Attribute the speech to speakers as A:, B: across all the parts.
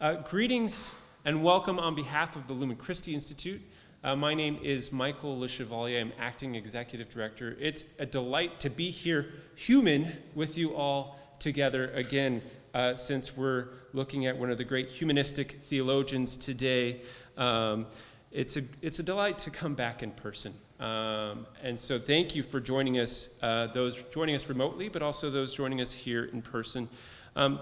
A: Uh, greetings and welcome on behalf of the Lumen Christi Institute. Uh, my name is Michael Le Chevallier. I'm acting executive director. It's a delight to be here, human, with you all together again, uh, since we're looking at one of the great humanistic theologians today. Um, it's, a, it's a delight to come back in person. Um, and so thank you for joining us, uh, those joining us remotely, but also those joining us here in person. Um,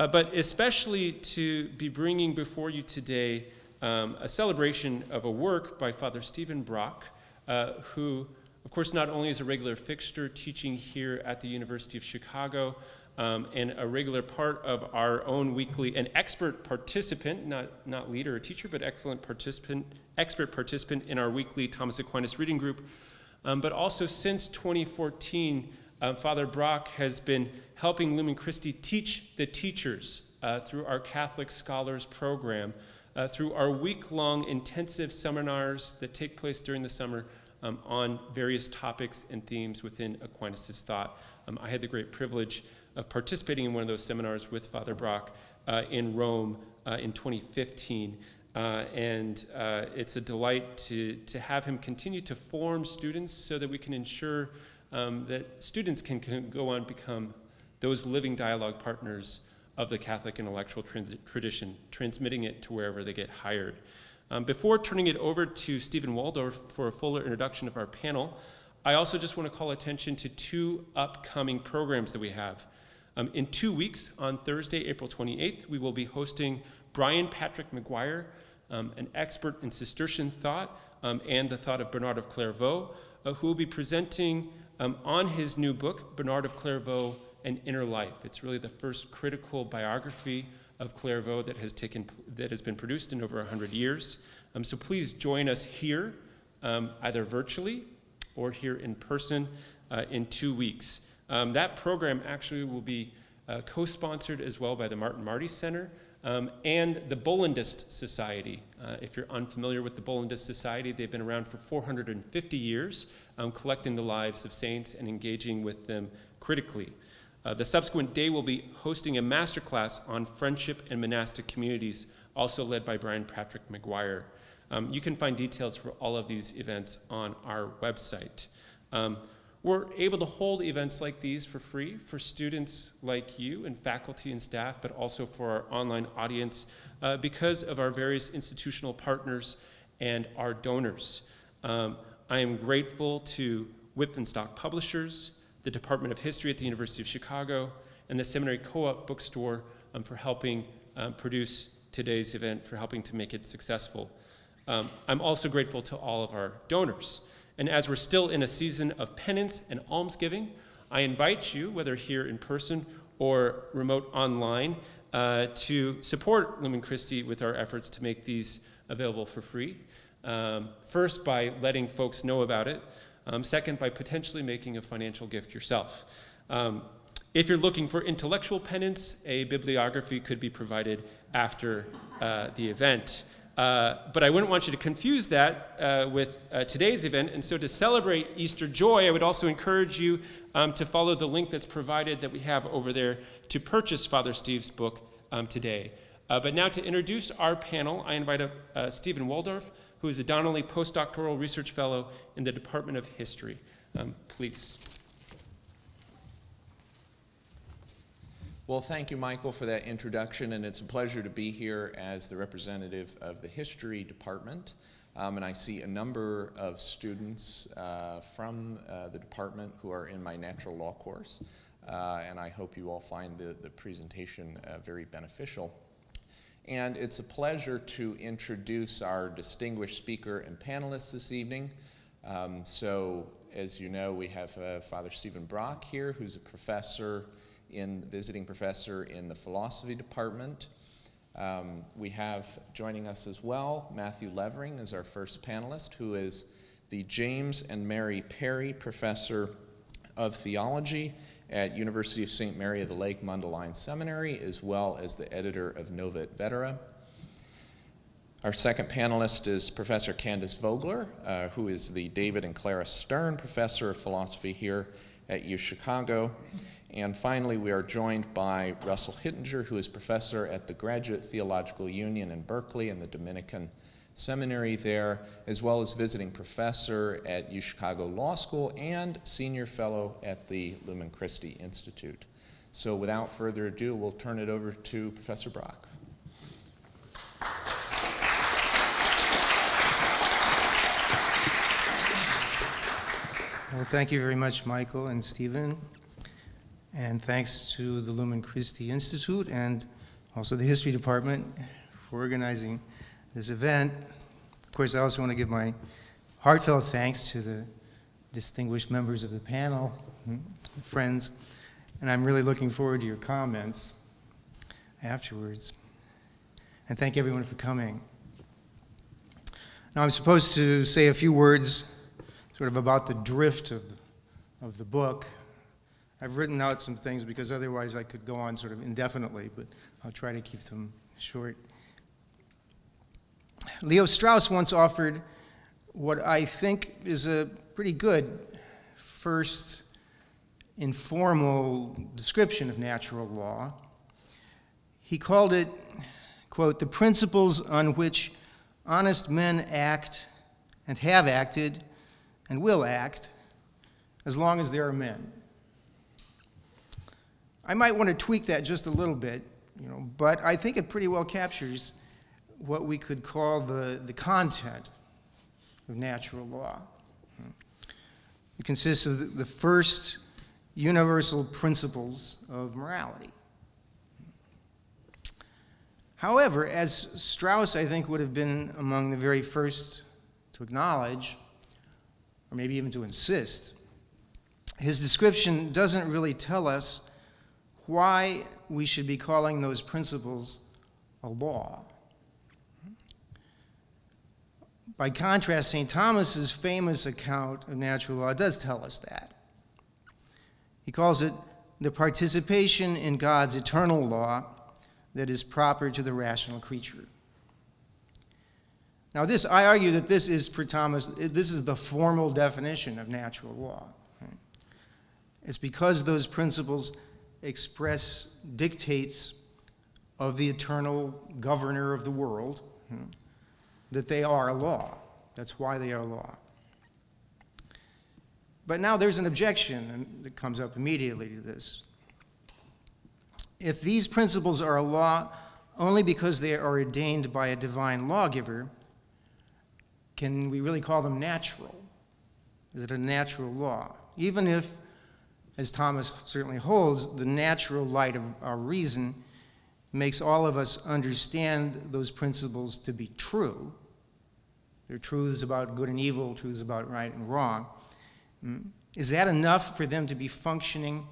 A: uh, but especially to be bringing before you today um, a celebration of a work by Father Stephen Brock, uh, who, of course, not only is a regular fixture teaching here at the University of Chicago um, and a regular part of our own weekly, an expert participant, not, not leader or teacher, but excellent participant, expert participant in our weekly Thomas Aquinas reading group. Um, but also since 2014, uh, Father Brock has been helping Lumen Christi teach the teachers uh, through our Catholic Scholars Program, uh, through our week long intensive seminars that take place during the summer um, on various topics and themes within Aquinas' thought. Um, I had the great privilege of participating in one of those seminars with Father Brock uh, in Rome uh, in 2015. Uh, and uh, it's a delight to, to have him continue to form students so that we can ensure um, that students can, can, go on become those living dialogue partners of the Catholic intellectual trans- tradition, transmitting it to wherever they get hired. Um, before turning it over to Stephen Waldorf for a fuller introduction of our panel, I also just want to call attention to two upcoming programs that we have. Um, in two weeks, on Thursday, April 28th, we will be hosting Brian Patrick McGuire, um, an expert in Cistercian thought um, and the thought of Bernard of Clairvaux, uh, who will be presenting um, on his new book, Bernard of Clairvaux, An Inner Life. It's really the first critical biography of Clairvaux that has, taken, that has been produced in over 100 years. Um, so please join us here, um, either virtually or here in person uh, in two weeks. Um, that program actually will be uh, co-sponsored as well by the Martin Marty Center, um, and the Bollandist Society. Uh, if you're unfamiliar with the Bollandist Society, they've been around for 450 years, um, collecting the lives of saints and engaging with them critically. Uh, the subsequent day will be hosting a masterclass on friendship and monastic communities, also led by Brian Patrick McGuire. Um, you can find details for all of these events on our website. Um, we're able to hold events like these for free for students like you and faculty and staff, but also for our online audience uh, because of our various institutional partners and our donors. Um, I am grateful to Wipf Stock Publishers, the Department of History at the University of Chicago, and the Seminary Co-op Bookstore um, for helping um, produce today's event, for helping to make it successful. Um, I'm also grateful to all of our donors. And as we're still in a season of penance and almsgiving, I invite you, whether here in person or remote online, uh, to support Lumen Christi with our efforts to make these available for free. Um, first, by letting folks know about it. Um, second, by potentially making a financial gift yourself. Um, if you're looking for intellectual penance, a bibliography could be provided after uh, the event. Uh, but I wouldn't want you to confuse that uh, with uh, today's event. And so, to celebrate Easter joy, I would also encourage you um, to follow the link that's provided that we have over there to purchase Father Steve's book um, today. Uh, but now, to introduce our panel, I invite up uh, Stephen Waldorf, who is a Donnelly postdoctoral research fellow in the Department of History. Um, please.
B: Well, thank you, Michael, for that introduction, and it's a pleasure to be here as the representative of the History Department. Um, and I see a number of students uh, from uh, the department who are in my natural law course, uh, and I hope you all find the, the presentation uh, very beneficial. And it's a pleasure to introduce our distinguished speaker and panelists this evening. Um, so, as you know, we have uh, Father Stephen Brock here, who's a professor in visiting professor in the philosophy department. Um, we have joining us as well Matthew Levering is our first panelist, who is the James and Mary Perry Professor of Theology at University of St. Mary of the Lake Mundelein Seminary, as well as the editor of Nova et Vetera. Our second panelist is Professor Candace Vogler, uh, who is the David and Clara Stern Professor of Philosophy here at U Chicago. And finally, we are joined by Russell Hittinger, who is professor at the Graduate Theological Union in Berkeley and the Dominican Seminary there, as well as visiting professor at U Chicago Law School and senior fellow at the Lumen Christi Institute. So without further ado, we'll turn it over to Professor Brock.
C: Well, thank you very much, Michael and Stephen. And thanks to the Lumen Christi Institute and also the History Department for organizing this event. Of course, I also want to give my heartfelt thanks to the distinguished members of the panel, hmm, friends, and I'm really looking forward to your comments afterwards. And thank everyone for coming. Now, I'm supposed to say a few words sort of about the drift of, of the book. I've written out some things because otherwise I could go on sort of indefinitely, but I'll try to keep them short. Leo Strauss once offered what I think is a pretty good first informal description of natural law. He called it, quote, the principles on which honest men act and have acted and will act as long as there are men. I might want to tweak that just a little bit, you know, but I think it pretty well captures what we could call the, the content of natural law. It consists of the first universal principles of morality. However, as Strauss, I think, would have been among the very first to acknowledge, or maybe even to insist, his description doesn't really tell us why we should be calling those principles a law. By contrast, St. Thomas's famous account of natural law does tell us that. He calls it the participation in God's eternal law that is proper to the rational creature. Now, this, I argue that this is for Thomas, this is the formal definition of natural law. It's because those principles express dictates of the eternal governor of the world hmm, that they are a law. That's why they are a law. But now there's an objection that comes up immediately to this. If these principles are a law only because they are ordained by a divine lawgiver, can we really call them natural? Is it a natural law? Even if, as Thomas certainly holds, the natural light of our reason makes all of us understand those principles to be true. They're truths about good and evil, truths about right and wrong. Hmm? Is that enough for them to be functioning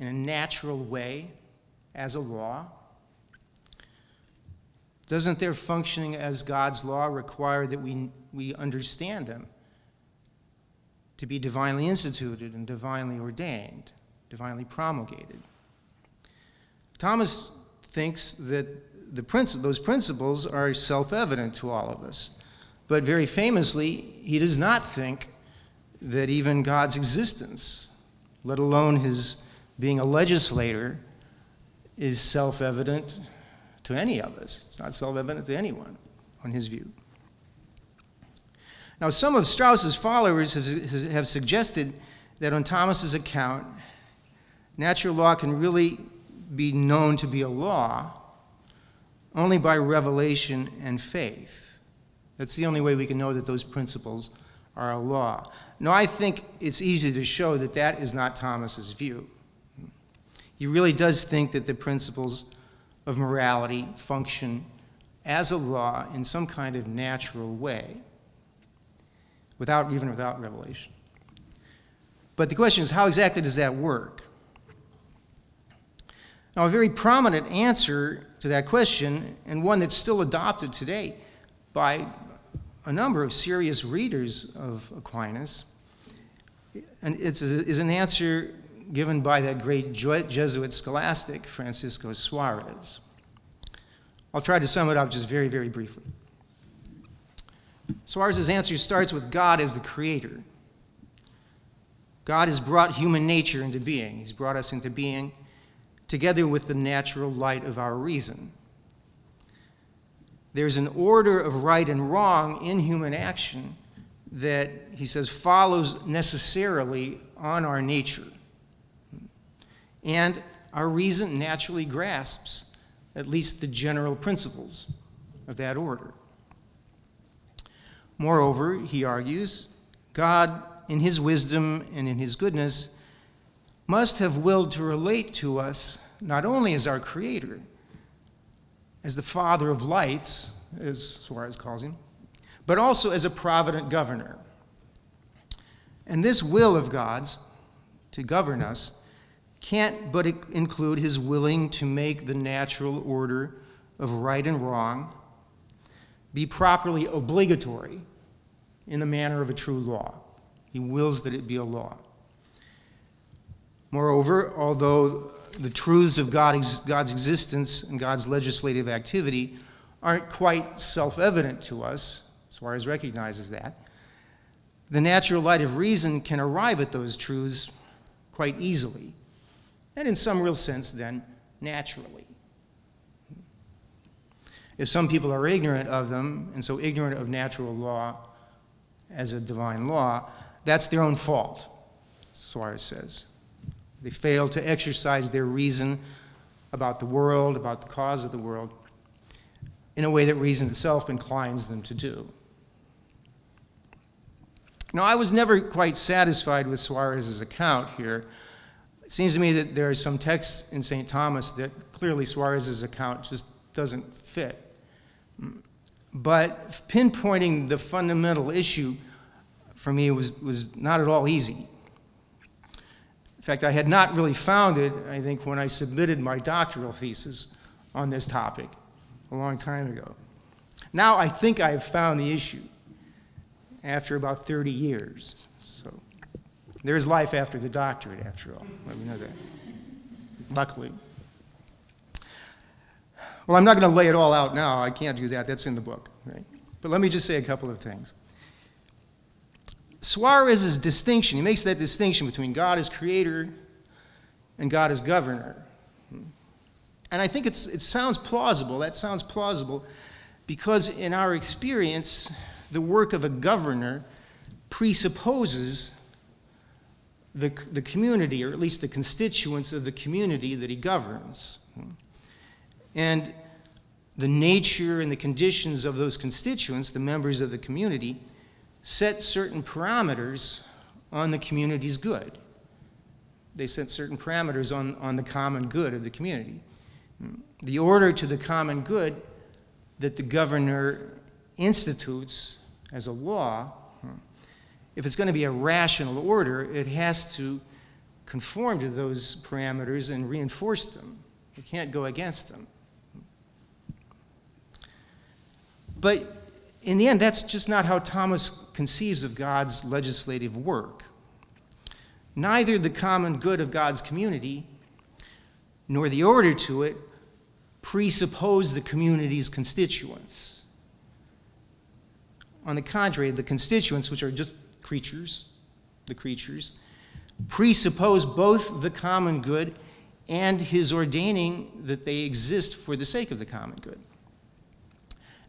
C: in a natural way as a law? Doesn't their functioning as God's law require that we, we understand them to be divinely instituted and divinely ordained, divinely promulgated? Thomas thinks that those principles are self evident to all of us. But very famously, he does not think that even God's existence, let alone his being a legislator, is self evident to any of us. It's not self evident to anyone, on his view. Now, some of Strauss's followers have, have suggested that on Thomas's account, natural law can really be known to be a law only by revelation and faith. That's the only way we can know that those principles are a law. Now, I think it's easy to show that that is not Thomas's view. He really does think that the principles of morality function as a law in some kind of natural way, without even without revelation. But the question is, how exactly does that work? Now, a very prominent answer to that question, and one that's still adopted today by a number of serious readers of Aquinas, and it's is an answer given by that great Jesuit scholastic, Francisco Suarez. I'll try to sum it up just very, very briefly. Suarez's answer starts with God as the creator. God has brought human nature into being. He's brought us into being together with the natural light of our reason. There's an order of right and wrong in human action that, he says, follows necessarily on our nature. And our reason naturally grasps at least the general principles of that order. Moreover, he argues, God, in his wisdom and in his goodness, must have willed to relate to us not only as our creator, as the father of lights, as Suarez calls him, but also as a provident governor. And this will of God's to govern us can't but include his willing to make the natural order of right and wrong be properly obligatory in the manner of a true law. He wills that it be a law. Moreover, although the truths of God's existence and God's legislative activity aren't quite self evident to us, Suarez recognizes that, the natural light of reason can arrive at those truths quite easily, and in some real sense, then, naturally. If some people are ignorant of them, and so ignorant of natural law as a divine law, that's their own fault, Suarez says. They fail to exercise their reason about the world, about the cause of the world, in a way that reason itself inclines them to do. Now, I was never quite satisfied with Suarez's account here. It seems to me that there are some texts in St. Thomas that clearly Suarez's account just doesn't fit. But pinpointing the fundamental issue for me was, was not at all easy. In fact, I had not really found it, I think, when I submitted my doctoral thesis on this topic a long time ago. Now I think I have found the issue after about 30 years. So there's life after the doctorate, after all. Let me know that. Luckily. Well, I'm not going to lay it all out now. I can't do that. That's in the book. Right? But let me just say a couple of things. Suarez's distinction, he makes that distinction between God as creator and God as governor. And I think it's, it sounds plausible. That sounds plausible because, in our experience, the work of a governor presupposes the, the community, or at least the constituents of the community that he governs. And the nature and the conditions of those constituents, the members of the community, set certain parameters on the community's good. They set certain parameters on, on the common good of the community. The order to the common good that the governor institutes as a law, if it's going to be a rational order, it has to conform to those parameters and reinforce them. You can't go against them. But in the end, that's just not how Thomas conceives of God's legislative work. Neither the common good of God's community nor the order to it presuppose the community's constituents. On the contrary, the constituents, which are just creatures, the creatures, presuppose both the common good and his ordaining that they exist for the sake of the common good.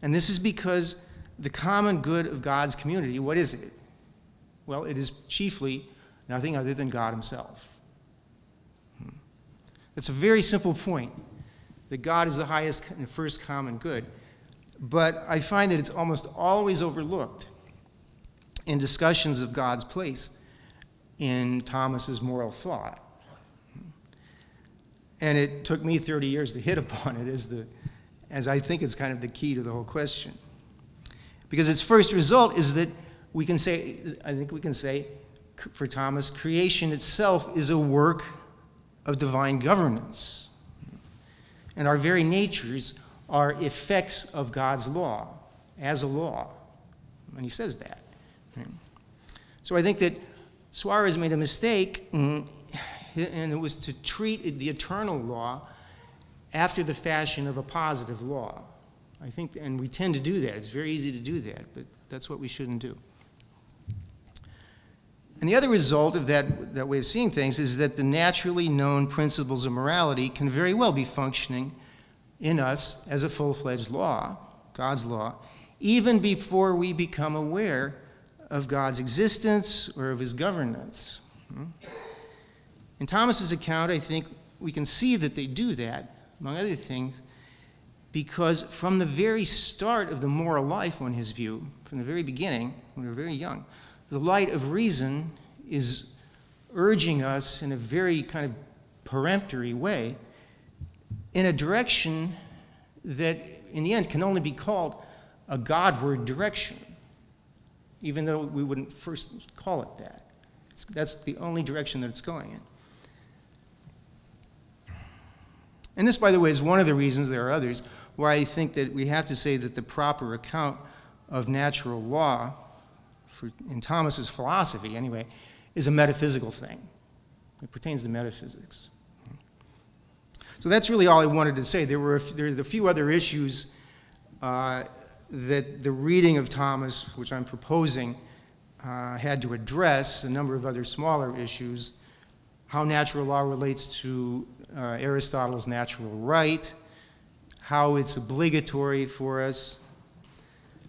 C: And this is because the common good of God's community, what is it? Well, it is chiefly nothing other than God Himself. It's a very simple point that God is the highest and first common good. But I find that it's almost always overlooked in discussions of God's place in Thomas's moral thought. And it took me 30 years to hit upon it as the as I think it's kind of the key to the whole question. Because its first result is that we can say, I think we can say, for Thomas, creation itself is a work of divine governance. And our very natures are effects of God's law, as a law. And he says that. So I think that Suarez made a mistake, mm, and it was to treat the eternal law after the fashion of a positive law. I think, and we tend to do that. It's very easy to do that, but That's what we shouldn't do. And the other result of that, that way of seeing things is that the naturally known principles of morality can very well be functioning in us as a full fledged law, God's law, even before we become aware of God's existence or of his governance. Hmm? In Thomas's account, I think we can see that they do that, among other things, because from the very start of the moral life, on his view, from the very beginning, when we were very young, the light of reason is urging us in a very kind of peremptory way in a direction that, in the end, can only be called a Godward direction, even though we wouldn't first call it that. It's, that's the only direction that it's going in. And this, by the way, is one of the reasons, there are others, why I think that we have to say that the proper account of natural law, for, in Thomas's philosophy anyway, is a metaphysical thing. It pertains to metaphysics. So that's really all I wanted to say. There were a, there were a few other issues uh, that the reading of Thomas, which I'm proposing, uh, had to address, a number of other smaller issues, how natural law relates to uh, Aristotle's natural right, how it's obligatory for us,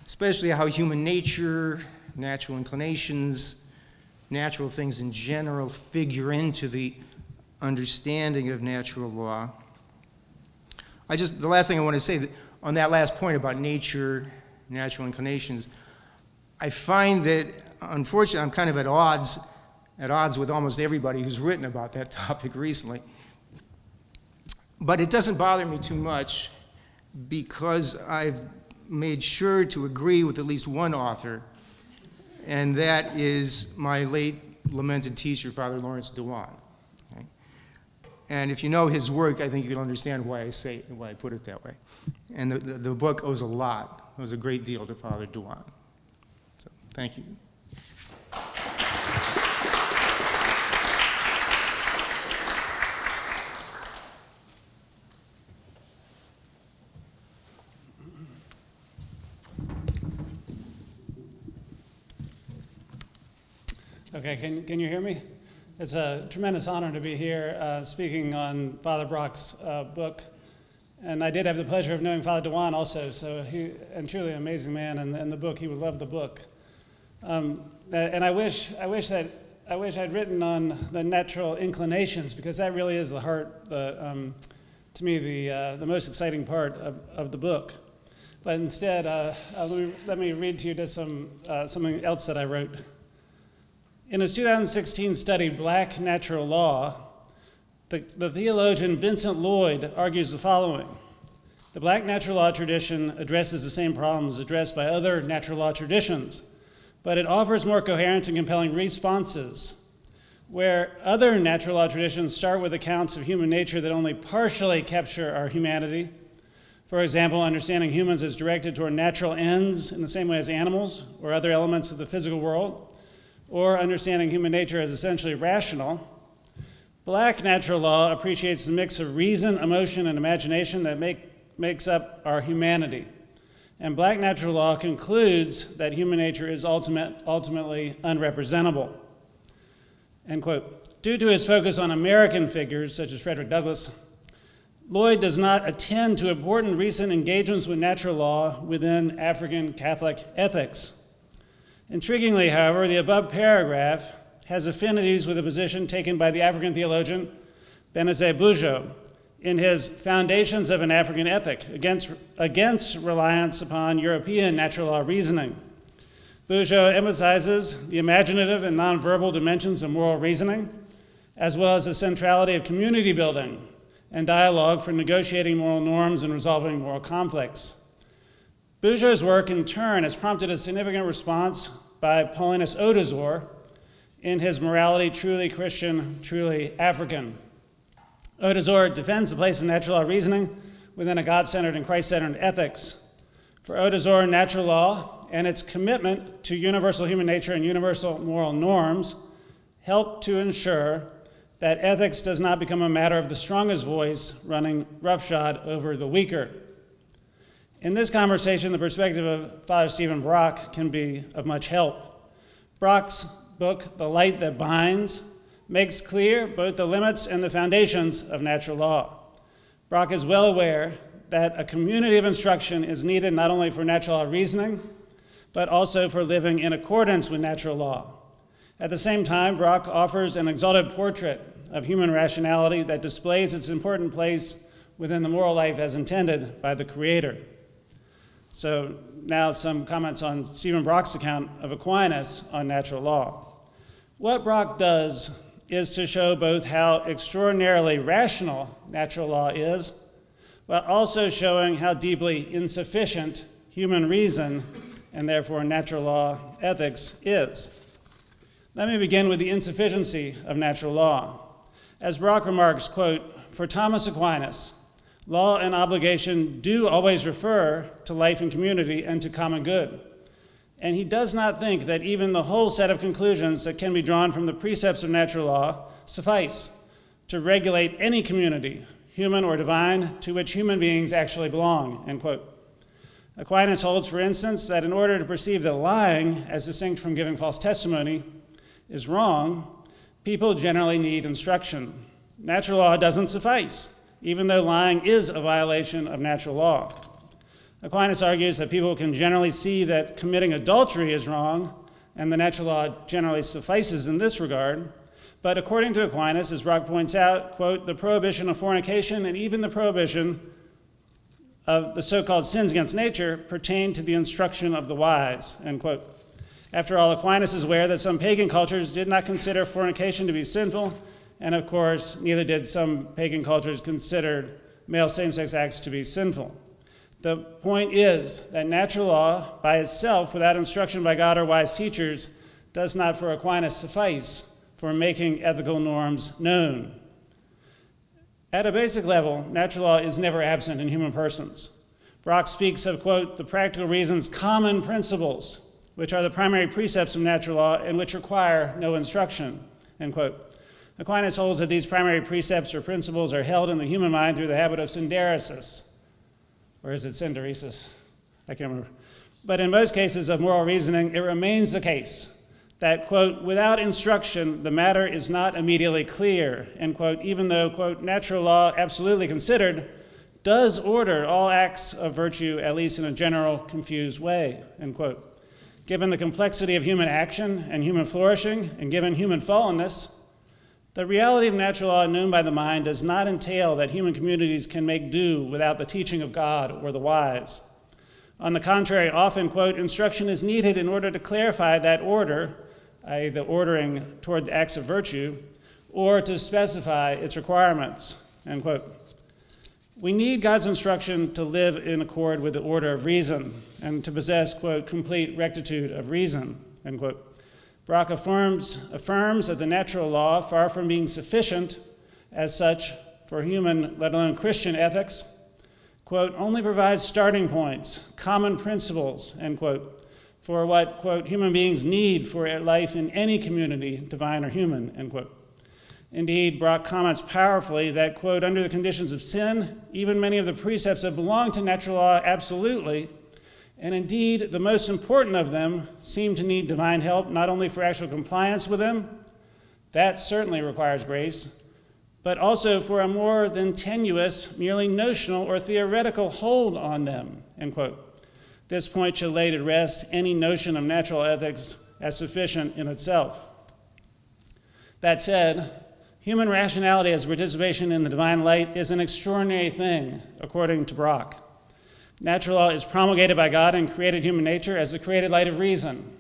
C: especially how human nature, natural inclinations, natural things in general figure into the understanding of natural law. I just, the last thing I want to say, that on that last point about nature, natural inclinations, I find that, unfortunately, I'm kind of at odds, at odds with almost everybody who's written about that topic recently. But it doesn't bother me too much because I've made sure to agree with at least one author, and that is my late lamented teacher, Father Lawrence Dewan. Okay? And if you know his work, I think you'll understand why I say why I put it that way. And the, the, the book owes a lot, owes a great deal to Father Dewan. So thank you.
D: Okay, can, can you hear me? It's a tremendous honor to be here uh, speaking on Father Brock's uh, book. And I did have the pleasure of knowing Father Dewan also, so he, and truly an amazing man, and, and the book, he would love the book. Um, and I wish, I wish that, I wish I'd written on the natural inclinations, because that really is the heart, the, um, to me, the, uh, the most exciting part of, of the book. But instead, uh, uh, let, me, let me read to you just some, uh, something else that I wrote. In his 2016 study, Black Natural Law, the, the, theologian Vincent Lloyd argues the following The black natural law tradition addresses the same problems addressed by other natural law traditions, but it offers more coherent and compelling responses. Where other natural law traditions start with accounts of human nature that only partially capture our humanity, for example, understanding humans as directed toward natural ends in the same way as animals or other elements of the physical world, or understanding human nature as essentially rational, black natural law appreciates the mix of reason, emotion, and imagination that make, makes up our humanity. And black natural law concludes that human nature is ultimate, ultimately unrepresentable. End quote. Due to his focus on American figures such as Frederick Douglass, Lloyd does not attend to important recent engagements with natural law within African Catholic ethics. Intriguingly, however, the above paragraph has affinities with a position taken by the African theologian Bénézet Bujo in his Foundations of an African Ethic against, against reliance upon European natural law reasoning. Bujo emphasizes the imaginative and nonverbal dimensions of moral reasoning, as well as the centrality of community building and dialogue for negotiating moral norms and resolving moral conflicts. Bujo's work, in turn, has prompted a significant response by Paulinus Odozor in his Morality Truly Christian, Truly African. Odozor defends the place of natural law reasoning within a God centered and Christ centered ethics. For Odozor, natural law and its commitment to universal human nature and universal moral norms help to ensure that ethics does not become a matter of the strongest voice running roughshod over the weaker. In this conversation, the perspective of Father Stephen Brock can be of much help. Brock's book, The Light That Binds, makes clear both the limits and the foundations of natural law. Brock is well aware that a community of instruction is needed not only for natural law reasoning, but also for living in accordance with natural law. At the same time, Brock offers an exalted portrait of human rationality that displays its important place within the moral life as intended by the Creator. So, now some comments on Stephen Brock's account of Aquinas on natural law. What Brock does is to show both how extraordinarily rational natural law is, while also showing how deeply insufficient human reason and therefore natural law ethics is. Let me begin with the insufficiency of natural law. As Brock remarks, quote, for Thomas Aquinas, law and obligation do always refer to life and community and to common good. And he does not think that even the whole set of conclusions that can be drawn from the precepts of natural law suffice to regulate any community, human or divine, to which human beings actually belong, end quote. Aquinas holds, for instance, that in order to perceive that lying, as distinct from giving false testimony, is wrong, people generally need instruction. Natural law doesn't suffice, even though lying is a violation of natural law. Aquinas argues that people can generally see that committing adultery is wrong, and the natural law generally suffices in this regard. But according to Aquinas, as Brock points out, quote, the prohibition of fornication and even the prohibition of the so-called sins against nature pertain to the instruction of the wise, end quote. After all, Aquinas is aware that some pagan cultures did not consider fornication to be sinful, and of course, neither did some pagan cultures consider male same sex acts to be sinful. The point is that natural law, by itself, without instruction by God or wise teachers, does not for Aquinas suffice for making ethical norms known. At a basic level, natural law is never absent in human persons. Brock speaks of, quote, the practical reasons common principles which are the primary precepts of natural law and which require no instruction, end quote. Aquinas holds that these primary precepts or principles are held in the human mind through the habit of synderesis, or is it synderesis? I can't remember. But in most cases of moral reasoning, it remains the case that, quote, without instruction, the matter is not immediately clear, end quote, even though, quote, natural law, absolutely considered, does order all acts of virtue, at least in a general, confused way, end quote. Given the complexity of human action and human flourishing, and given human fallenness, the reality of natural law known by the mind does not entail that human communities can make do without the teaching of God or the wise. On the contrary, often, quote, instruction is needed in order to clarify that order, i.e., the ordering toward the acts of virtue, or to specify its requirements, end quote. We need God's instruction to live in accord with the order of reason and to possess, quote, complete rectitude of reason, end quote. Brock affirms, affirms that the natural law, far from being sufficient as such for human, let alone Christian ethics, quote, only provides starting points, common principles, end quote, for what, quote, human beings need for life in any community, divine or human, end quote. Indeed, Brock comments powerfully that, quote, under the conditions of sin, even many of the precepts that belong to natural law absolutely, and indeed the most important of them, seem to need divine help not only for actual compliance with them, that certainly requires grace, but also for a more than tenuous, merely notional or theoretical hold on them, end quote. This point should lay to rest any notion of natural ethics as sufficient in itself. That said, Human rationality as participation in the divine light is an extraordinary thing, according to Brock. Natural law is promulgated by God and created human nature as the created light of reason.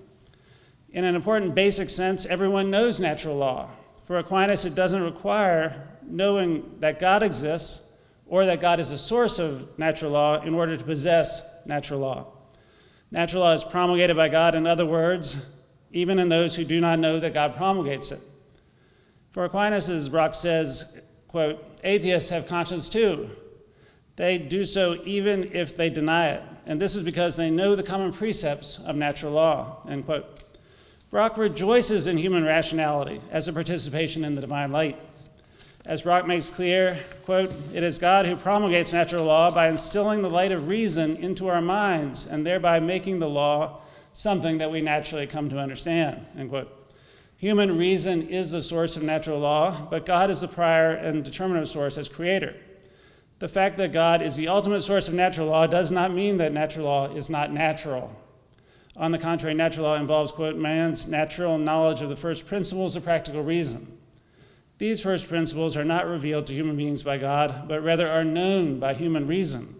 D: In an important basic sense, everyone knows natural law. For Aquinas, it doesn't require knowing that God exists or that God is the source of natural law in order to possess natural law. Natural law is promulgated by God, in other words, even in those who do not know that God promulgates it. For Aquinas, as Brock says, quote, atheists have conscience too. They do so even if they deny it. And this is because they know the common precepts of natural law, end quote. Brock rejoices in human rationality as a participation in the divine light. As Brock makes clear, quote, it is God who promulgates natural law by instilling the light of reason into our minds and thereby making the law something that we naturally come to understand, end quote. Human reason is the source of natural law, but God is the prior and determinative source as creator. The fact that God is the ultimate source of natural law does not mean that natural law is not natural. On the contrary, natural law involves, quote, man's natural knowledge of the first principles of practical reason. These first principles are not revealed to human beings by God, but rather are known by human reason.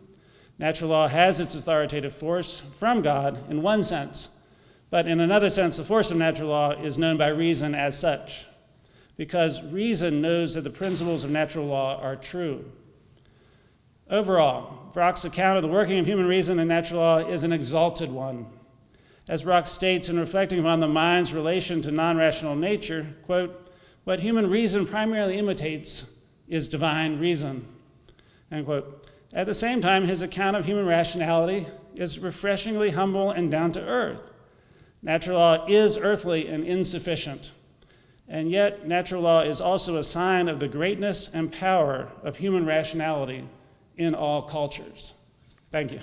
D: Natural law has its authoritative force from God in one sense, but in another sense, the force of natural law is known by reason as such, because reason knows that the principles of natural law are true. Overall, Brock's account of the working of human reason and natural law is an exalted one. As Brock states in reflecting upon the mind's relation to non rational nature, quote, what human reason primarily imitates is divine reason. End quote. At the same time, his account of human rationality is refreshingly humble and down to earth. Natural law is earthly and insufficient. And yet, natural law is also a sign of the greatness and power of human rationality in all cultures. Thank you.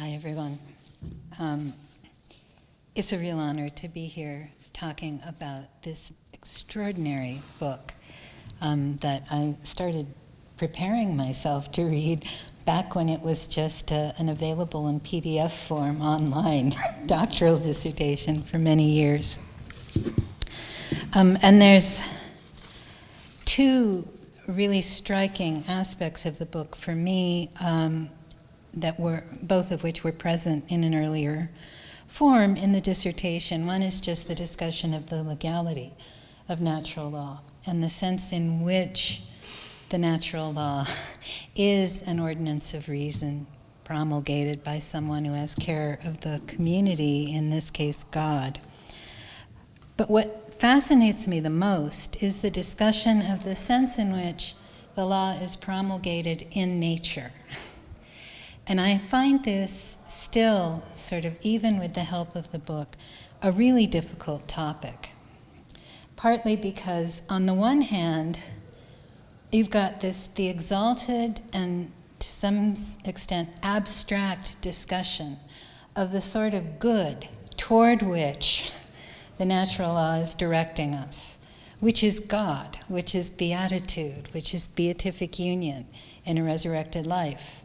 E: Hi, everyone. Um, it's a real honor to be here talking about this extraordinary book um, that I started preparing myself to read back when it was just uh, an available in PDF form online doctoral dissertation for many years. Um, and there's two really striking aspects of the book for me. Um, that were both of which were present in an earlier form in the dissertation. One is just the discussion of the legality of natural law and the sense in which the natural law is an ordinance of reason promulgated by someone who has care of the community, in this case, God. But what fascinates me the most is the discussion of the sense in which the law is promulgated in nature. And I find this still, sort of, even with the help of the book, a really difficult topic. Partly because, on the one hand, you've got this the exalted and to some extent abstract discussion of the sort of good toward which the natural law is directing us, which is God, which is beatitude, which is beatific union in a resurrected life.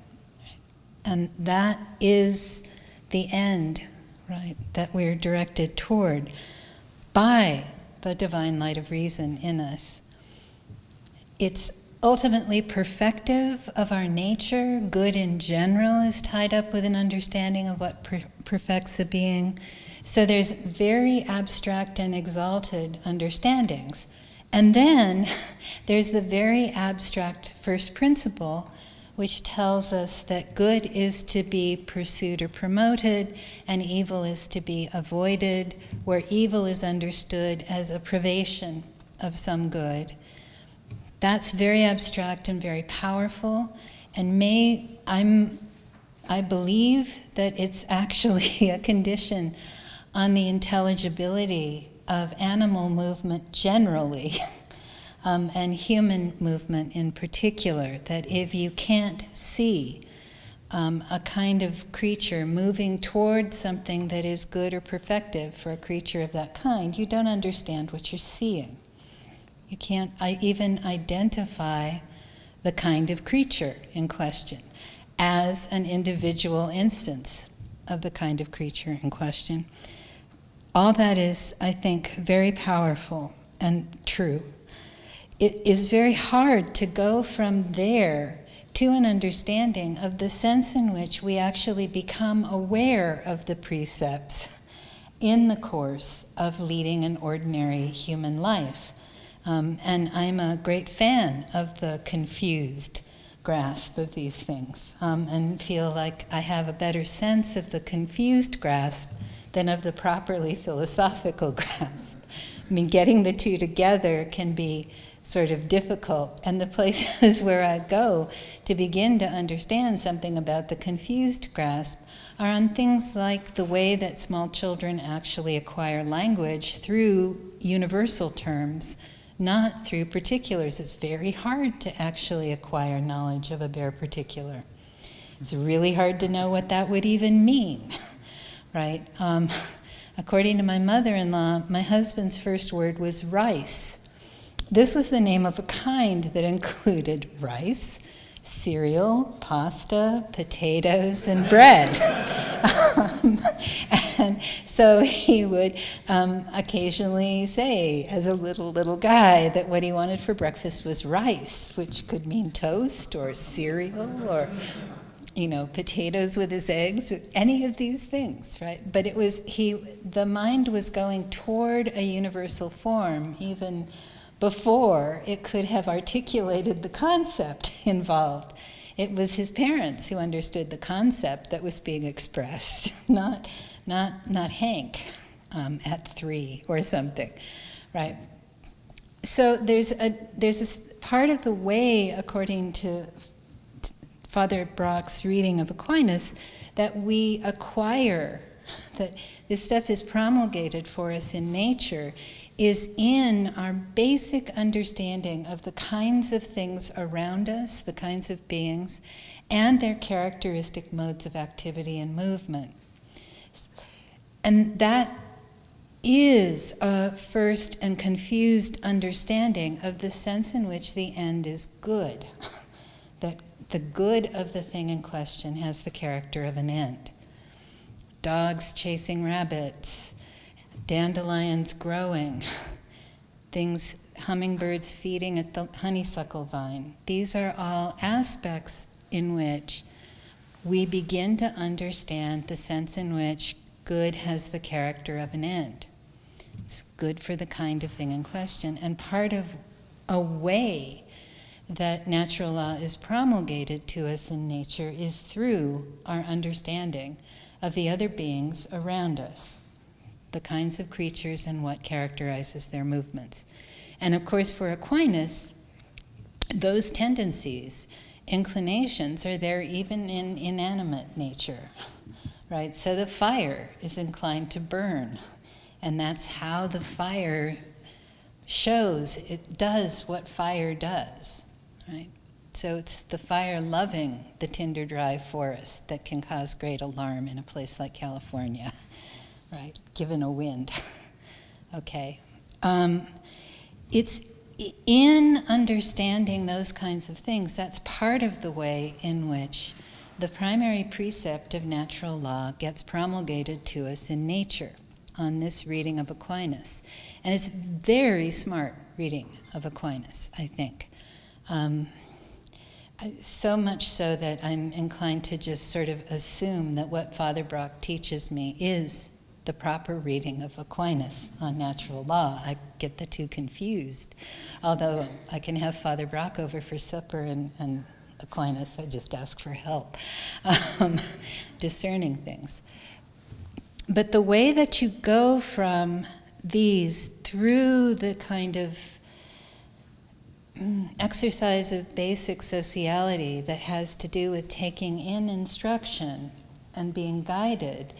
E: And that is the end, right, that we're directed toward by the divine light of reason in us. It's ultimately perfective of our nature. Good in general is tied up with an understanding of what per- perfects a being. So there's very abstract and exalted understandings. And then there's the very abstract first principle which tells us that good is to be pursued or promoted and evil is to be avoided, where evil is understood as a privation of some good. That's very abstract and very powerful, and may I'm I believe that it's actually a condition on the intelligibility of animal movement generally. um, and human movement in particular, that if you can't see um, a kind of creature moving toward something that is good or perfective for a creature of that kind, you don't understand what you're seeing. You can't I even identify the kind of creature in question as an individual instance of the kind of creature in question. All that is, I think, very powerful and true it is very hard to go from there to an understanding of the sense in which we actually become aware of the precepts in the course of leading an ordinary human life. Um, and I'm a great fan of the confused grasp of these things um, and feel like I have a better sense of the confused grasp than of the properly philosophical grasp. I mean, getting the two together can be sort of difficult. And the places where I go to begin to understand something about the confused grasp are on things like the way that small children actually acquire language through universal terms, not through particulars. It's very hard to actually acquire knowledge of a bare particular. It's really hard to know what that would even mean, right? Um, according to my mother in law, my husband's first word was rice. This was the name of a kind that included rice, cereal, pasta, potatoes, and bread. um, and so he would um, occasionally say, as a little, little guy, that what he wanted for breakfast was rice, which could mean toast or cereal or you know, potatoes with his eggs, any of these things, right? But it was, he, the mind was going toward a universal form, even before it could have articulated the concept involved. It was his parents who understood the concept that was being expressed, not, not, not Hank um, at three or something, right? So there's a, there's a part of the way, according to Father Brock's reading of Aquinas, that we acquire, that this stuff is promulgated for us in nature is in our basic understanding of the kinds of things around us, the kinds of beings, and their characteristic modes of activity and movement. And that is a first and confused understanding of the sense in which the end is good. that the good of the thing in question has the character of an end. Dogs chasing rabbits, dandelions growing, things, hummingbirds feeding at the honeysuckle vine. These are all aspects in which we begin to understand the sense in which good has the character of an end. It's good for the kind of thing in question. And part of a way that natural law is promulgated to us in nature is through our understanding of the other beings around us the kinds of creatures and what characterizes their movements. And of course, for Aquinas, those tendencies, inclinations, are there even in inanimate nature, right? So the fire is inclined to burn, and that's how the fire shows it does what fire does, right? So it's the fire loving the tinder dry forest that can cause great alarm in a place like California right? Given a wind. okay. Um, it's in understanding those kinds of things, that's part of the way in which the primary precept of natural law gets promulgated to us in nature on this reading of Aquinas. And it's very smart reading of Aquinas, I think. Um, so much so that I'm inclined to just sort of assume that what Father Brock teaches me is the proper reading of Aquinas on natural law. I get the two confused. Although I can have Father Brock over for supper and, and Aquinas, I just ask for help um, discerning things. But the way that you go from these through the kind of mm, exercise of basic sociality that has to do with taking in instruction and being guided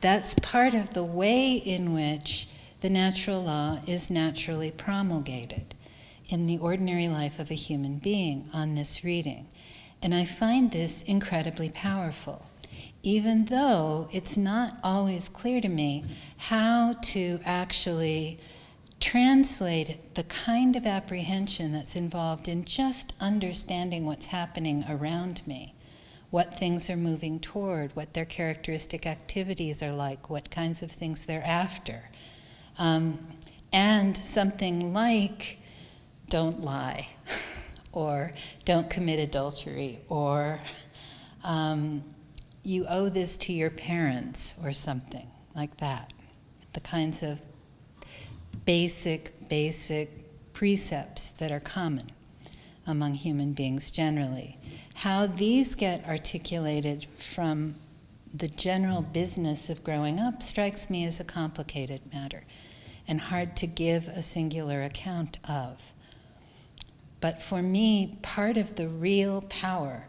E: that's part of the way in which the natural law is naturally promulgated in the ordinary life of a human being on this reading. And I find this incredibly powerful, even though it's not always clear to me how to actually translate the kind of apprehension that's involved in just understanding what's happening around me what things are moving toward, what their characteristic activities are like, what kinds of things they're after. Um, and something like don't lie, or don't commit adultery, or um, you owe this to your parents, or something like that. The kinds of basic, basic precepts that are common among human beings generally. How these get articulated from the general business of growing up strikes me as a complicated matter and hard to give a singular account of. But for me, part of the real power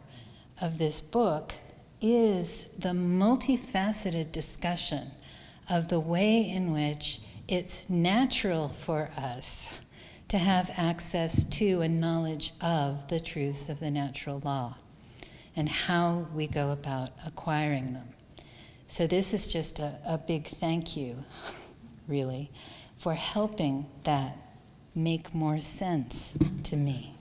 E: of this book is the multifaceted discussion of the way in which it's natural for us to have access to and knowledge of the truths of the natural law and how we go about acquiring them. So, this is just a, a big thank you, really, for helping that make more sense to me.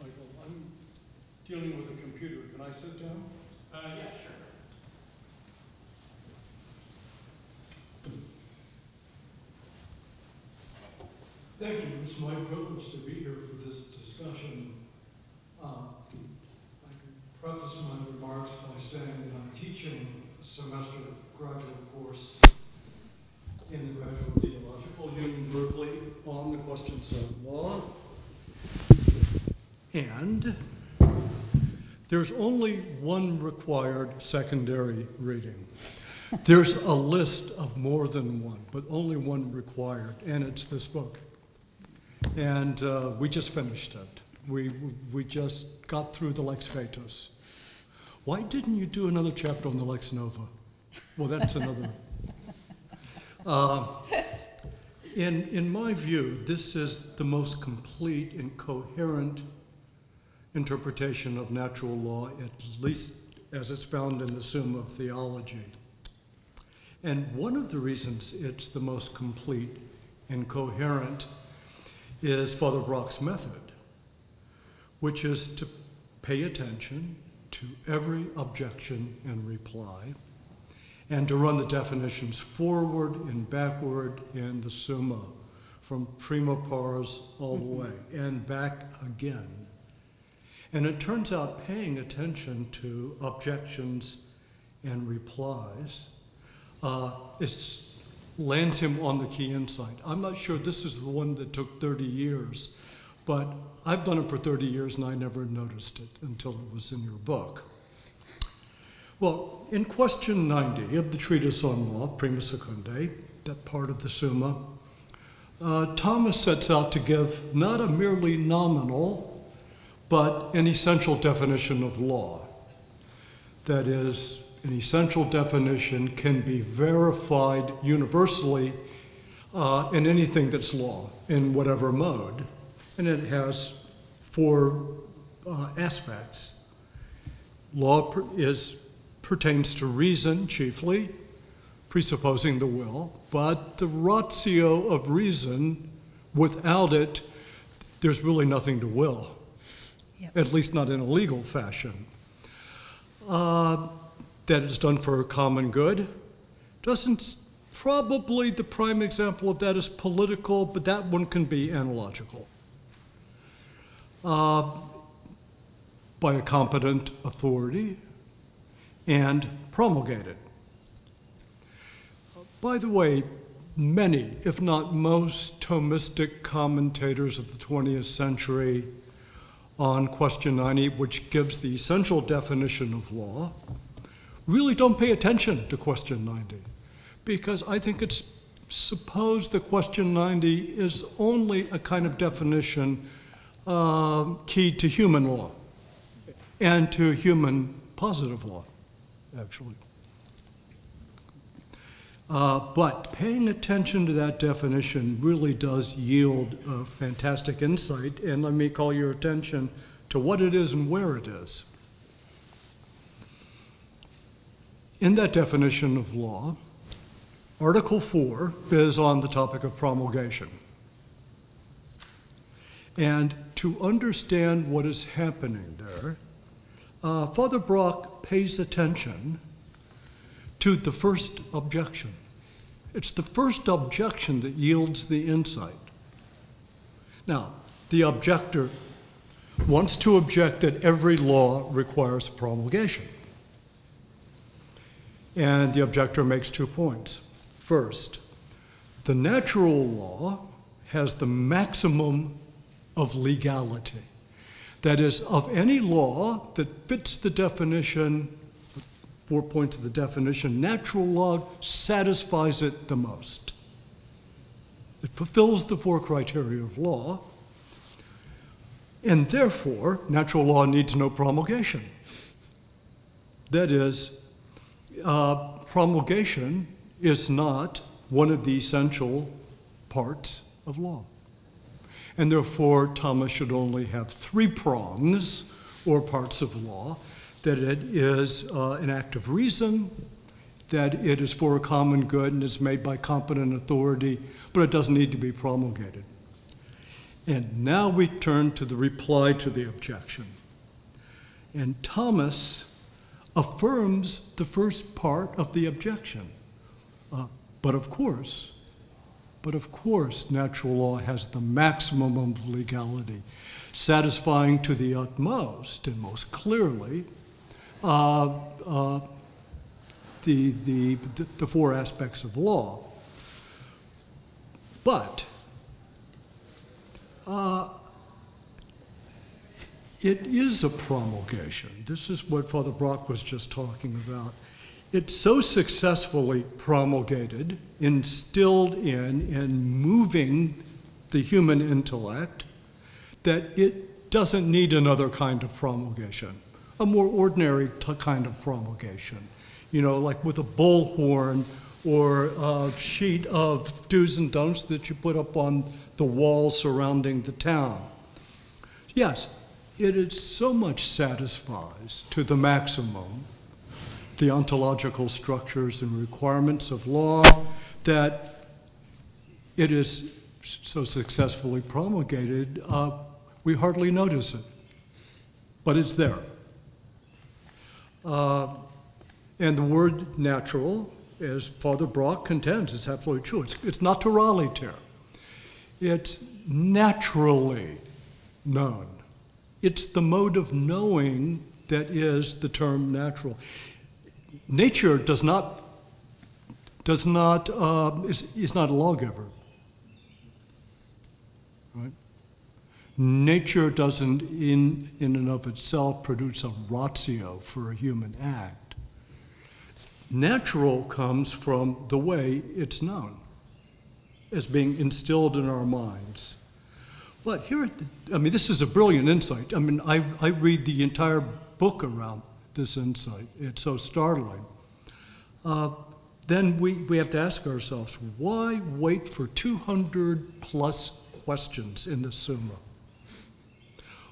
F: Michael, I'm dealing with a computer. Can I sit down?
A: Uh, yeah, sure.
F: Thank you. It's my privilege to be here for this discussion. Um, I can preface my remarks by saying that I'm teaching a semester graduate course in the Graduate Theological Union Berkeley on the questions of law. And there's only one required secondary reading. There's a list of more than one, but only one required, and it's this book. And uh, we just finished it. We, we just got through the Lex Vetus. Why didn't you do another chapter on the Lex Nova? Well, that's another. Uh, in, in my view, this is the most complete and coherent interpretation of natural law, at least as it's found in the Summa of Theology. And one of the reasons it's the most complete and coherent is Father Brock's method, which is to pay attention to every objection and reply, and to run the definitions forward and backward in the Summa, from prima pars all the way, and back again. And it turns out paying attention to objections and replies uh, is, lands him on the key insight. I'm not sure this is the one that took 30 years, but I've done it for 30 years and I never noticed it until it was in your book. Well, in question 90 of the Treatise on Law, Prima Secundae, that part of the Summa, uh, Thomas sets out to give not a merely nominal, but an essential definition of law. That is, an essential definition can be verified universally uh, in anything that's law, in whatever mode. And it has four uh, aspects. Law per- is, pertains to reason chiefly, presupposing the will, but the ratio of reason, without it, there's really nothing to will
E: Yep.
F: at least not in a legal fashion. Uh, that it's done for a common good. Doesn't, probably the prime example of that is political, but that one can be analogical. Uh, by a competent authority and promulgated. By the way, many, if not most, Thomistic commentators of the 20th century on question 90, which gives the essential definition of law, really don't pay attention to question 90 because I think it's supposed that question 90 is only a kind of definition um, key to human law and to human positive law, actually. Uh, but paying attention to that definition really does yield a fantastic insight, and let me call your attention to what it is and where it is. In that definition of law, Article 4 is on the topic of promulgation. And to understand what is happening there, uh, Father Brock pays attention to the first objection. It's the first objection that yields the insight. Now, the objector wants to object that every law requires promulgation. And the objector makes two points. First, the natural law has the maximum of legality. That is, of any law that fits the definition, four points of the definition, natural law satisfies it the most. It fulfills the four criteria of law, and therefore, natural law needs no promulgation. That is, uh, promulgation is not one of the essential parts of law. And therefore, Thomas should only have three prongs or parts of law that it is uh, an act of reason, that it is for a common good and is made by competent authority, but it doesn't need to be promulgated. And now we turn to the reply to the objection. And Thomas affirms the first part of the objection. Uh, but of course, but of course, natural law has the maximum of legality, satisfying to the utmost and most clearly uh, uh, the, the, the four aspects of law. But uh, it is a promulgation. This is what Father Brock was just talking about. It's so successfully promulgated, instilled in, and moving the human intellect that it doesn't need another kind of promulgation, a more ordinary kind of promulgation. You know, like with a bullhorn or a sheet of do's and don'ts that you put up on the wall surrounding the town. Yes, it is so much satisfies to the maximum the ontological structures and requirements of law that it is so successfully promulgated, uh, we hardly notice it. But it's there. Uh, and the word natural, as Father Brock contends, it's absolutely true. It's, it's naturaliter. It's naturally known. It's the mode of knowing that is the term natural nature does not does not uh, is, is not a lawgiver. Right? Nature doesn't in in and of itself produce a ratio for a human act. Natural comes from the way it's known, as being instilled in our minds. But here, I mean, this is a brilliant insight. I mean, I, I read the entire book around this insight. It's so startling. Uh, then we, we have to ask ourselves why wait for 200 plus questions in the Summa?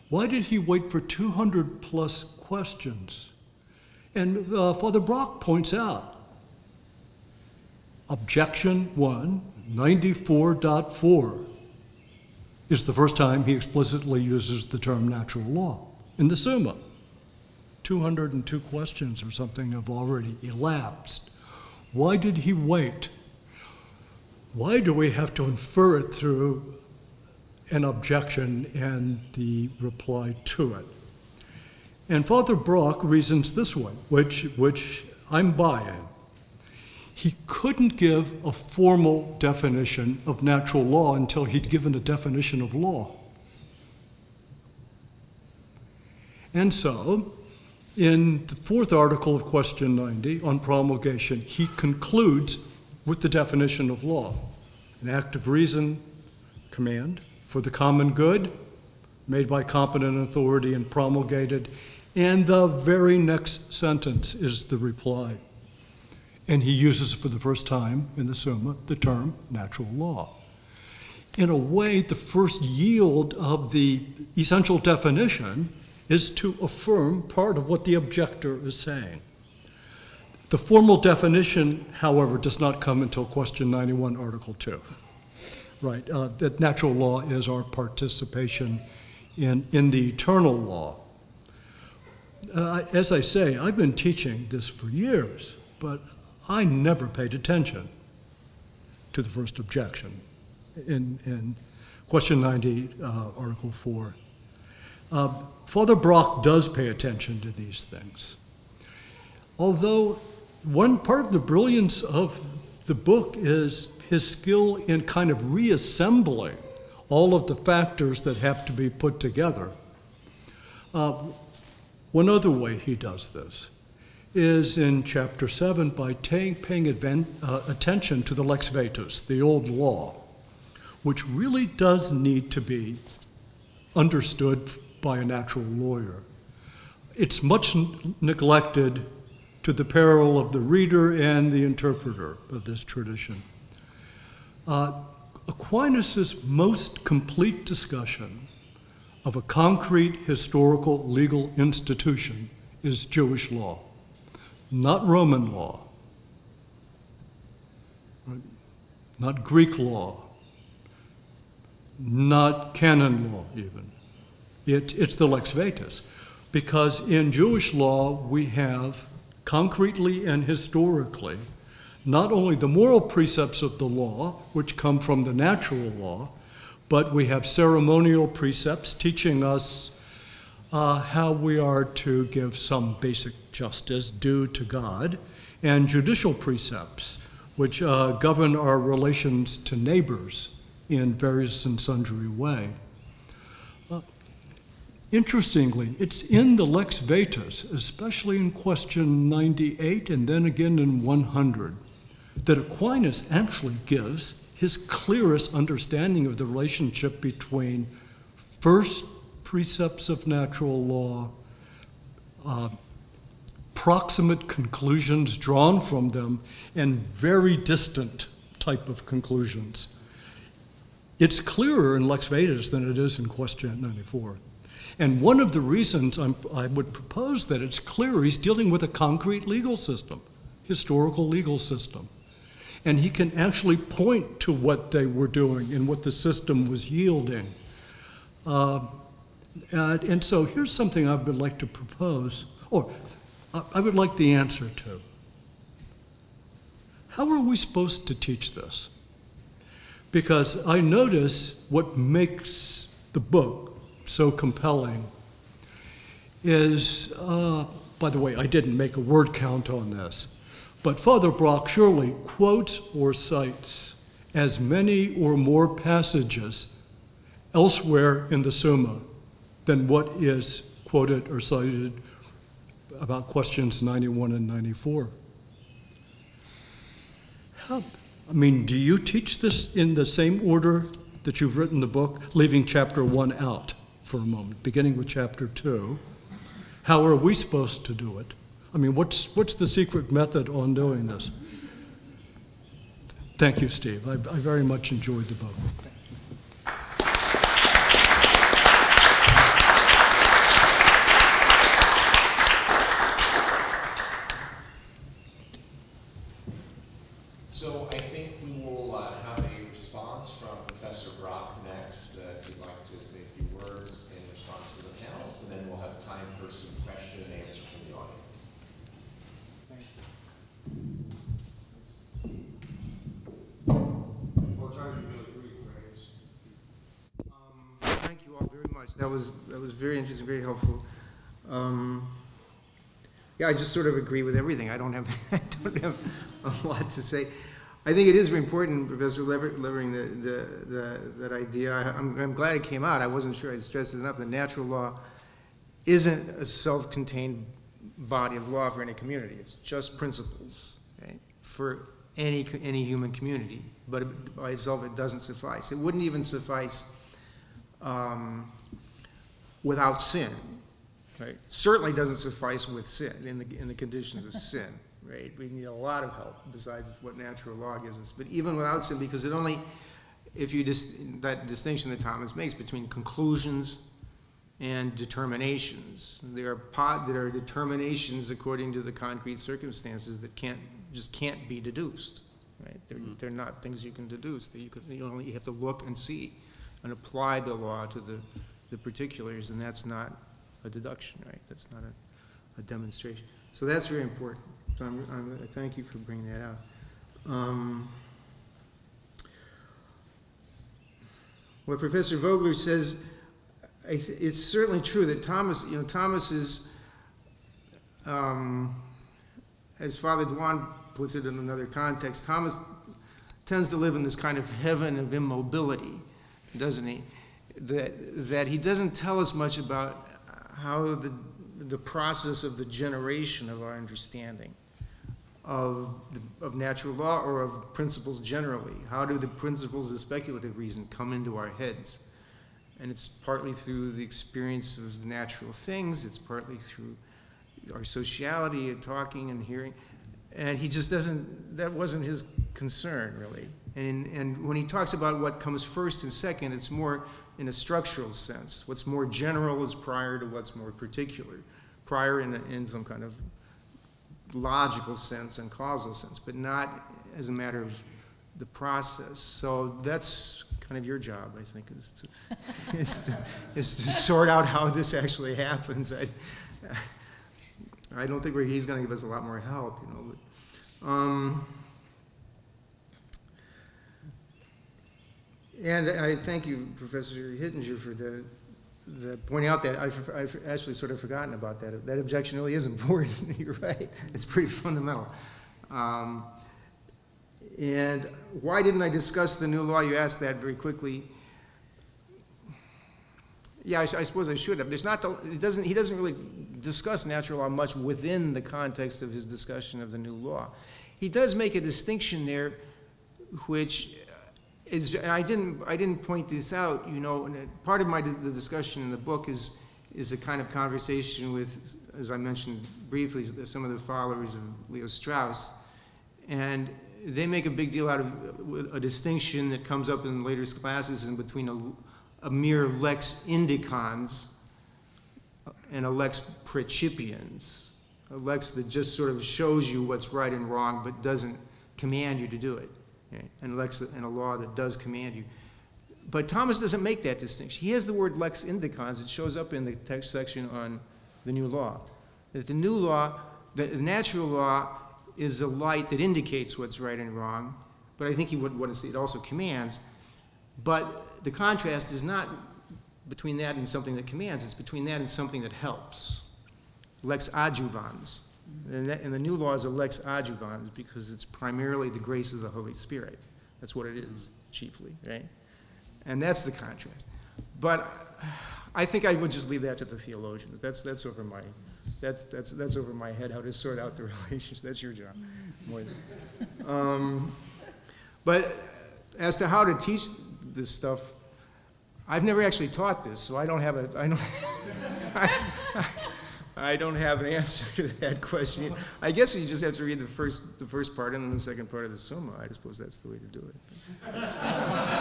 F: Why did he wait for 200 plus questions? And uh, Father Brock points out objection 1, 94.4 is the first time he explicitly uses the term natural law in the Summa. 202 questions or something have already elapsed. Why did he wait? Why do we have to infer it through an objection and the reply to it? And Father Brock reasons this way, which, which I'm buying. He couldn't give a formal definition of natural law until he'd given a definition of law. And so, in the fourth article of question 90 on promulgation, he concludes with the definition of law an act of reason, command for the common good, made by competent authority and promulgated. And the very next sentence is the reply. And he uses for the first time in the Summa the term natural law. In a way, the first yield of the essential definition is to affirm part of what the objector is saying. The formal definition, however, does not come until question 91, Article 2. Right, uh, that natural law is our participation in, in the eternal law. Uh, as I say, I've been teaching this for years, but I never paid attention to the first objection in, in question 90, uh, Article 4. Uh, Father Brock does pay attention to these things. Although one part of the brilliance of the book is his skill in kind of reassembling all of the factors that have to be put together. Uh, one other way he does this is in chapter 7 by paying, paying uh, attention to the lex vetus, the old law, which really does need to be understood by a natural lawyer. It's much neglected to the peril of the reader and the interpreter of this tradition. Uh, Aquinas' most complete discussion of a concrete historical legal institution is Jewish law, not Roman law, not Greek law, not canon law, even. It, it's the lex vetus. Because in Jewish law, we have concretely and historically not only the moral precepts of the law, which come from the natural law, but we have ceremonial precepts teaching us uh, how we are to give some basic justice due to God, and judicial precepts, which uh, govern our relations to neighbors in various and sundry way. Uh, interestingly, it's in the Lex Vetus, especially in question 98 and then again in 100, that Aquinas actually gives his clearest understanding of the relationship between first precepts of natural law, uh, proximate conclusions drawn from them, and very distant type of conclusions. It's clearer in Lex Vetus than it is in Question 94. And one of the reasons I'm, i would propose that it's clearer, he's dealing with a concrete legal system, historical legal system and he can actually point to what they were doing and what the system was yielding. Uh, and, and, so here's something I would like to propose, or I would like the answer to. How are we supposed to teach this? Because I notice what makes the book so compelling is, uh, by the way, I didn't make a word count on this. But Father Brock surely quotes or cites as many or more passages elsewhere in the Summa than what is quoted or cited about questions 91 and 94. How, I mean, do you teach this in the same order that you've written the book, leaving chapter 1 out for a moment, beginning with chapter 2? How are we supposed to do it? I mean, what's, what's the secret method on doing this? Thank you, Steve. I, I very much enjoyed the book.
B: So I think we will uh, have a response from Professor Brock next, uh, if you'd like to say a few words in response to the panelists, and then we'll have time for some question and answer from the audience.
C: Thank you Well, time really brief, right? um, thank you all very much. That was, that was very interesting, very helpful. Um, yeah, I just sort of agree with everything. I don't have, I don't have a lot to say. I think it is very important, Professor Lever- Levering, the, the, the, that idea. I, I'm, I'm glad it came out. I wasn't sure I'd stressed it enough. The natural law isn't a self-contained body of law for any community. It's just principles for any, any human community. But by itself, it doesn't suffice. It wouldn't even suffice um, without sin. Right? Certainly doesn't suffice with sin, in the, in the conditions of sin. Right? We need a lot of help besides what natural law gives us. But even without sin, because it only, if you dis, that distinction that Thomas makes between conclusions and determinations. There are pot, there are determinations according to the concrete circumstances that can't, just can't be deduced, right? They're, mm-hmm. they're not things you can deduce, that you can, you only have to look and see and apply the law to the, the particulars, and that's not a deduction, right? That's not a, a demonstration. So that's very important. So I'm, I'm, I thank you for bringing that out. Um, what Professor Vogler says, it's certainly true that Thomas, you know, Thomas is, um, as Father Dewan puts it in another context, Thomas tends to live in this kind of heaven of immobility, doesn't he? That, that he doesn't tell us much about how the, the process of the generation of our understanding of, the, of natural law or of principles generally. How do the principles of speculative reason come into our heads? And it's partly through the experience of natural things, it's partly through our sociality and talking and hearing. And he just doesn't, that wasn't his concern, really. And, and when he talks about what comes first and second, it's more in a structural sense. What's more general is prior to what's more particular. Prior in, in some kind of logical sense and causal sense, but not as a matter of the process. So that's kind of your job, I think, is to, is to, is to sort out how this actually happens. I, I don't think he's going to give us a lot more help, you know. But, um, and I thank you, Professor Hittinger, for the, the pointing out that I've, I've actually sort of forgotten about that. That objection really is important. You're right. It's pretty fundamental. Um, and why didn't I discuss the new law? You asked that very quickly. Yeah, I, I suppose I should have. There's not the, it doesn't, he doesn't really discuss natural law much within the context of his discussion of the new law. He does make a distinction there, which is, and I didn't, I didn't point this out, you know, and part of my, the discussion in the book is, is a kind of conversation with, as I mentioned briefly, some of the followers of Leo Strauss. And they make a big deal out of a distinction that comes up in later classes in between a, a mere lex indicans and a lex praecipiens. A lex that just sort of shows you what's right and wrong, but doesn't command you to do it. And lex and a law that does command you. But Thomas doesn't make that distinction. He has the word lex indicans. It shows up in the text section on the new law. That the new law, the the natural law, is a light that indicates what's right and wrong. But I think he would want to say it also commands. But the contrast is not between that and something that commands. It's between that and something that helps. Lex adjuvans. And, the new law is a lex adjuvans because it's primarily the grace of the Holy Spirit. That's what it is, chiefly, right? And that's the contrast. But I think I would just leave that to the theologians. That's, that's over my, that's, that's, that's over my head, how to sort out the relations. That's your job. More than, um, but as to how to teach this stuff, I've never actually taught this, so I don't have a, I don't, I, I don't have an answer to that question. I guess you just have to read the first, the first part and then the second part of the Summa. I suppose that's the way to do it.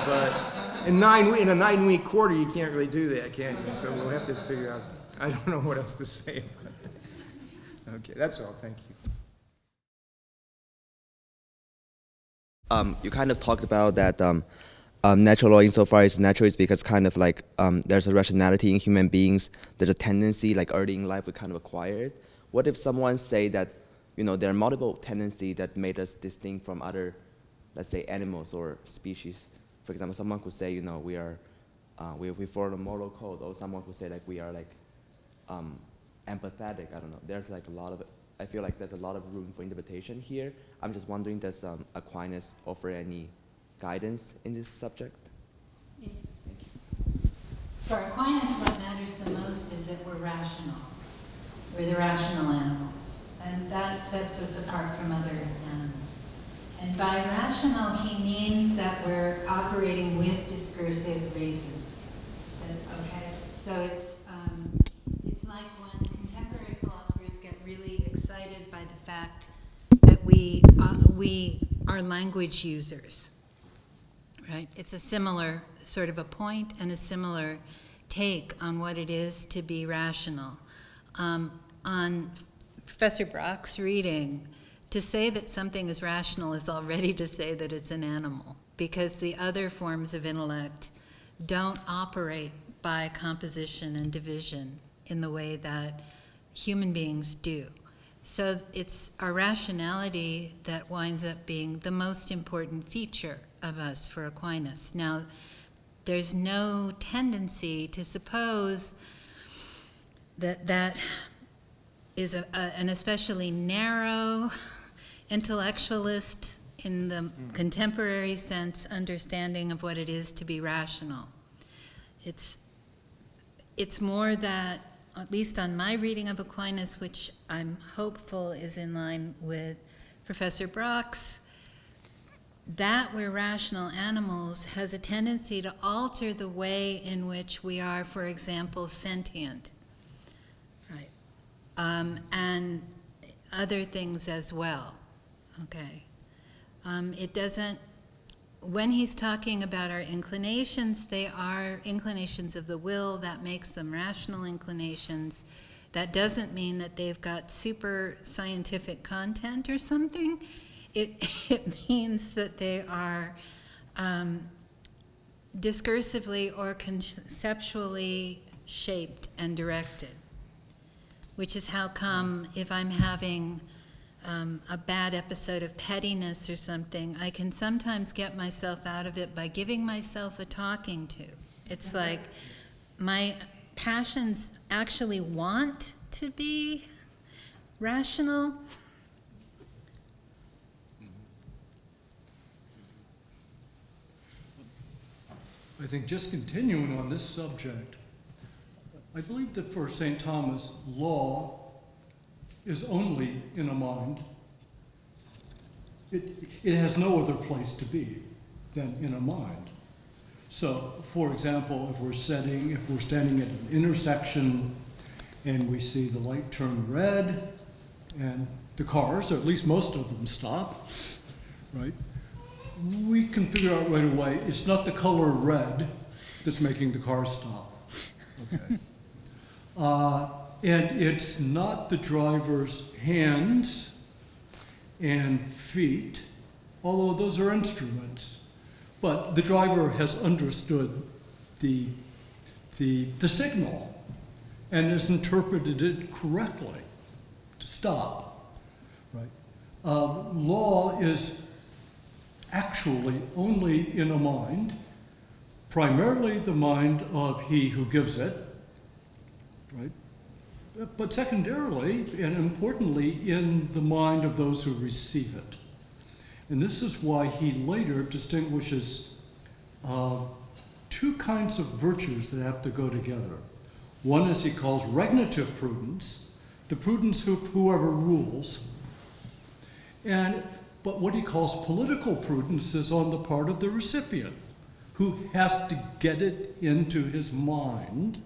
C: But in nine, in a nine-week quarter, you can't really do that, can you? So we'll have to figure out, I don't know what else to say about that. Okay, that's all, thank you.
G: um, you kind of talked about that um, um, natural law insofar as natural is because kind of like um, there's a rationality in human beings. There's a tendency like early in life we kind of acquired. What if someone say that you know there are multiple tendencies that made us distinct from other, let's say animals or species. For example, someone could say you know we are uh, we we follow the moral code, or someone could say like we are like um, empathetic. I don't know. There's like a lot of I feel like there's a lot of room for interpretation here. I'm just wondering, does um, Aquinas offer any guidance in this subject?
E: For Aquinas, what matters the most is that we're rational. We're the rational animals. And that sets us apart from other animals. And by rational, he means that we're operating with discursive reason. Okay? So it's, um, it's like when contemporary philosophers get really excited by the fact that we, uh, we are language users right? It's a similar sort of a point and a similar take on what it is to be rational. Um, on Professor Brock's reading, to say that something is rational is already to say that it's an animal, because the other forms of intellect don't operate by composition and division in the way that human beings do. So it's our rationality that winds up being the most important feature of us for Aquinas. Now, there's no tendency to suppose that that is a, a, an especially narrow intellectualist in the mm. contemporary sense understanding of what it is to be rational. It's it's more that at least on my reading of Aquinas, which I'm hopeful is in line with Professor Brock's, that we're rational animals has a tendency to alter the way in which we are, for example, sentient, right? Um, and other things as well, okay? Um, it doesn't, when he's talking about our inclinations, they are inclinations of the will, that makes them rational inclinations. That doesn't mean that they've got super scientific content or something. It, it means that they are um, discursively or conceptually shaped and directed, which is how come if I'm having um, a bad episode of pettiness or something, I can sometimes get myself out of it by giving myself a talking to. It's like my passions actually want to be rational.
F: I think just continuing on this subject, I believe that for St. Thomas, law is only in a mind. It, it has no other place to be than in a mind. So, for example, if we're setting, if we're standing at an intersection and we see the light turn red and the cars, or at least most of them, stop, right? We can figure out right away it's not the color red that's making the car stop. Okay. Uh, and it's not the driver's hands and feet, although those are instruments. But the driver has understood the, the, the signal and has interpreted it correctly to stop. Right? Uh, law is actually only in a mind, primarily the mind of he who gives it, right? but secondarily and importantly in the mind of those who receive it. And this is why he later distinguishes uh, two kinds of virtues that have to go together. One is he calls regnative prudence, the prudence of whoever rules. And, but what he calls political prudence is on the part of the recipient, who has to get it into his mind,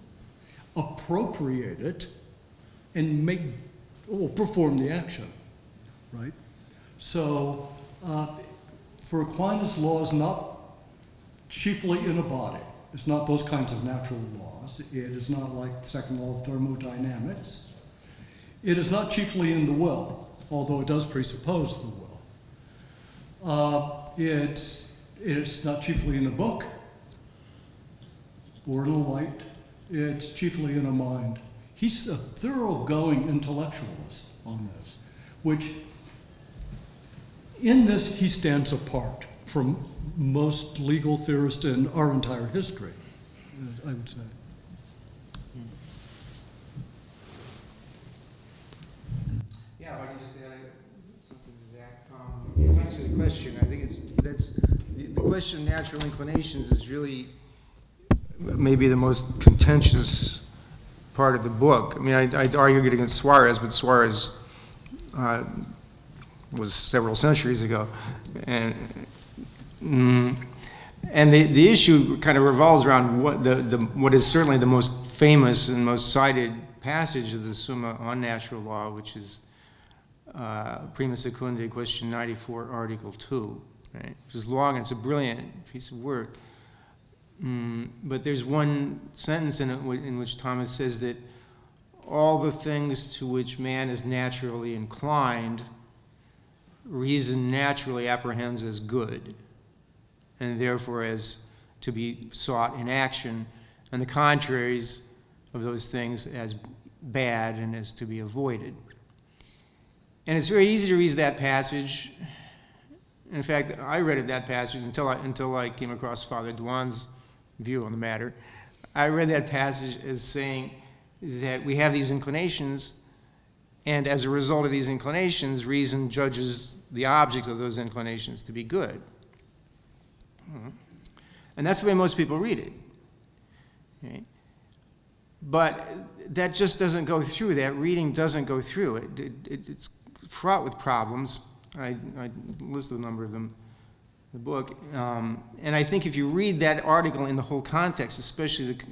F: appropriate it, and make, or perform the action, right? So uh, for Aquinas, law is not chiefly in a body. It's not those kinds of natural laws. It is not like the second law of thermodynamics. It is not chiefly in the will, although it does presuppose the will. Uh, it's, it's not chiefly in a book or in a light. It's chiefly in a mind. He's a thoroughgoing intellectualist on this, which in this he stands apart from most legal theorists in our entire history, I would say.
C: Yeah, if I can just add something to that. Um, yeah, thanks for the question. I think it's, that's, the, question of natural inclinations is really maybe the most contentious part of the book. I mean, I, I'd argue it against Suarez, but Suarez uh, was several centuries ago. And, mm, and the, the issue kind of revolves around what, the, the, what is certainly the most famous and most cited passage of the Summa on natural law, which is uh, Prima Secunda, question 94, article 2, right? which is long and it's a brilliant piece of work. Mm, but there's one sentence in it in which Thomas says that all the things to which man is naturally inclined, reason naturally apprehends as good, and therefore as to be sought in action, and the contraries of those things as bad and as to be avoided. And it's very easy to read that passage. In fact, I read it that passage until I, until I came across Father Dewan's view on the matter. I read that passage as saying that we have these inclinations, and as a result of these inclinations, reason judges the object of those inclinations to be good. And that's the way most people read it. But that just doesn't go through. That reading doesn't go through. It, it, it's fraught with problems. I, I listed a number of them in the book. Um, and I think if you read that article in the whole context, especially the,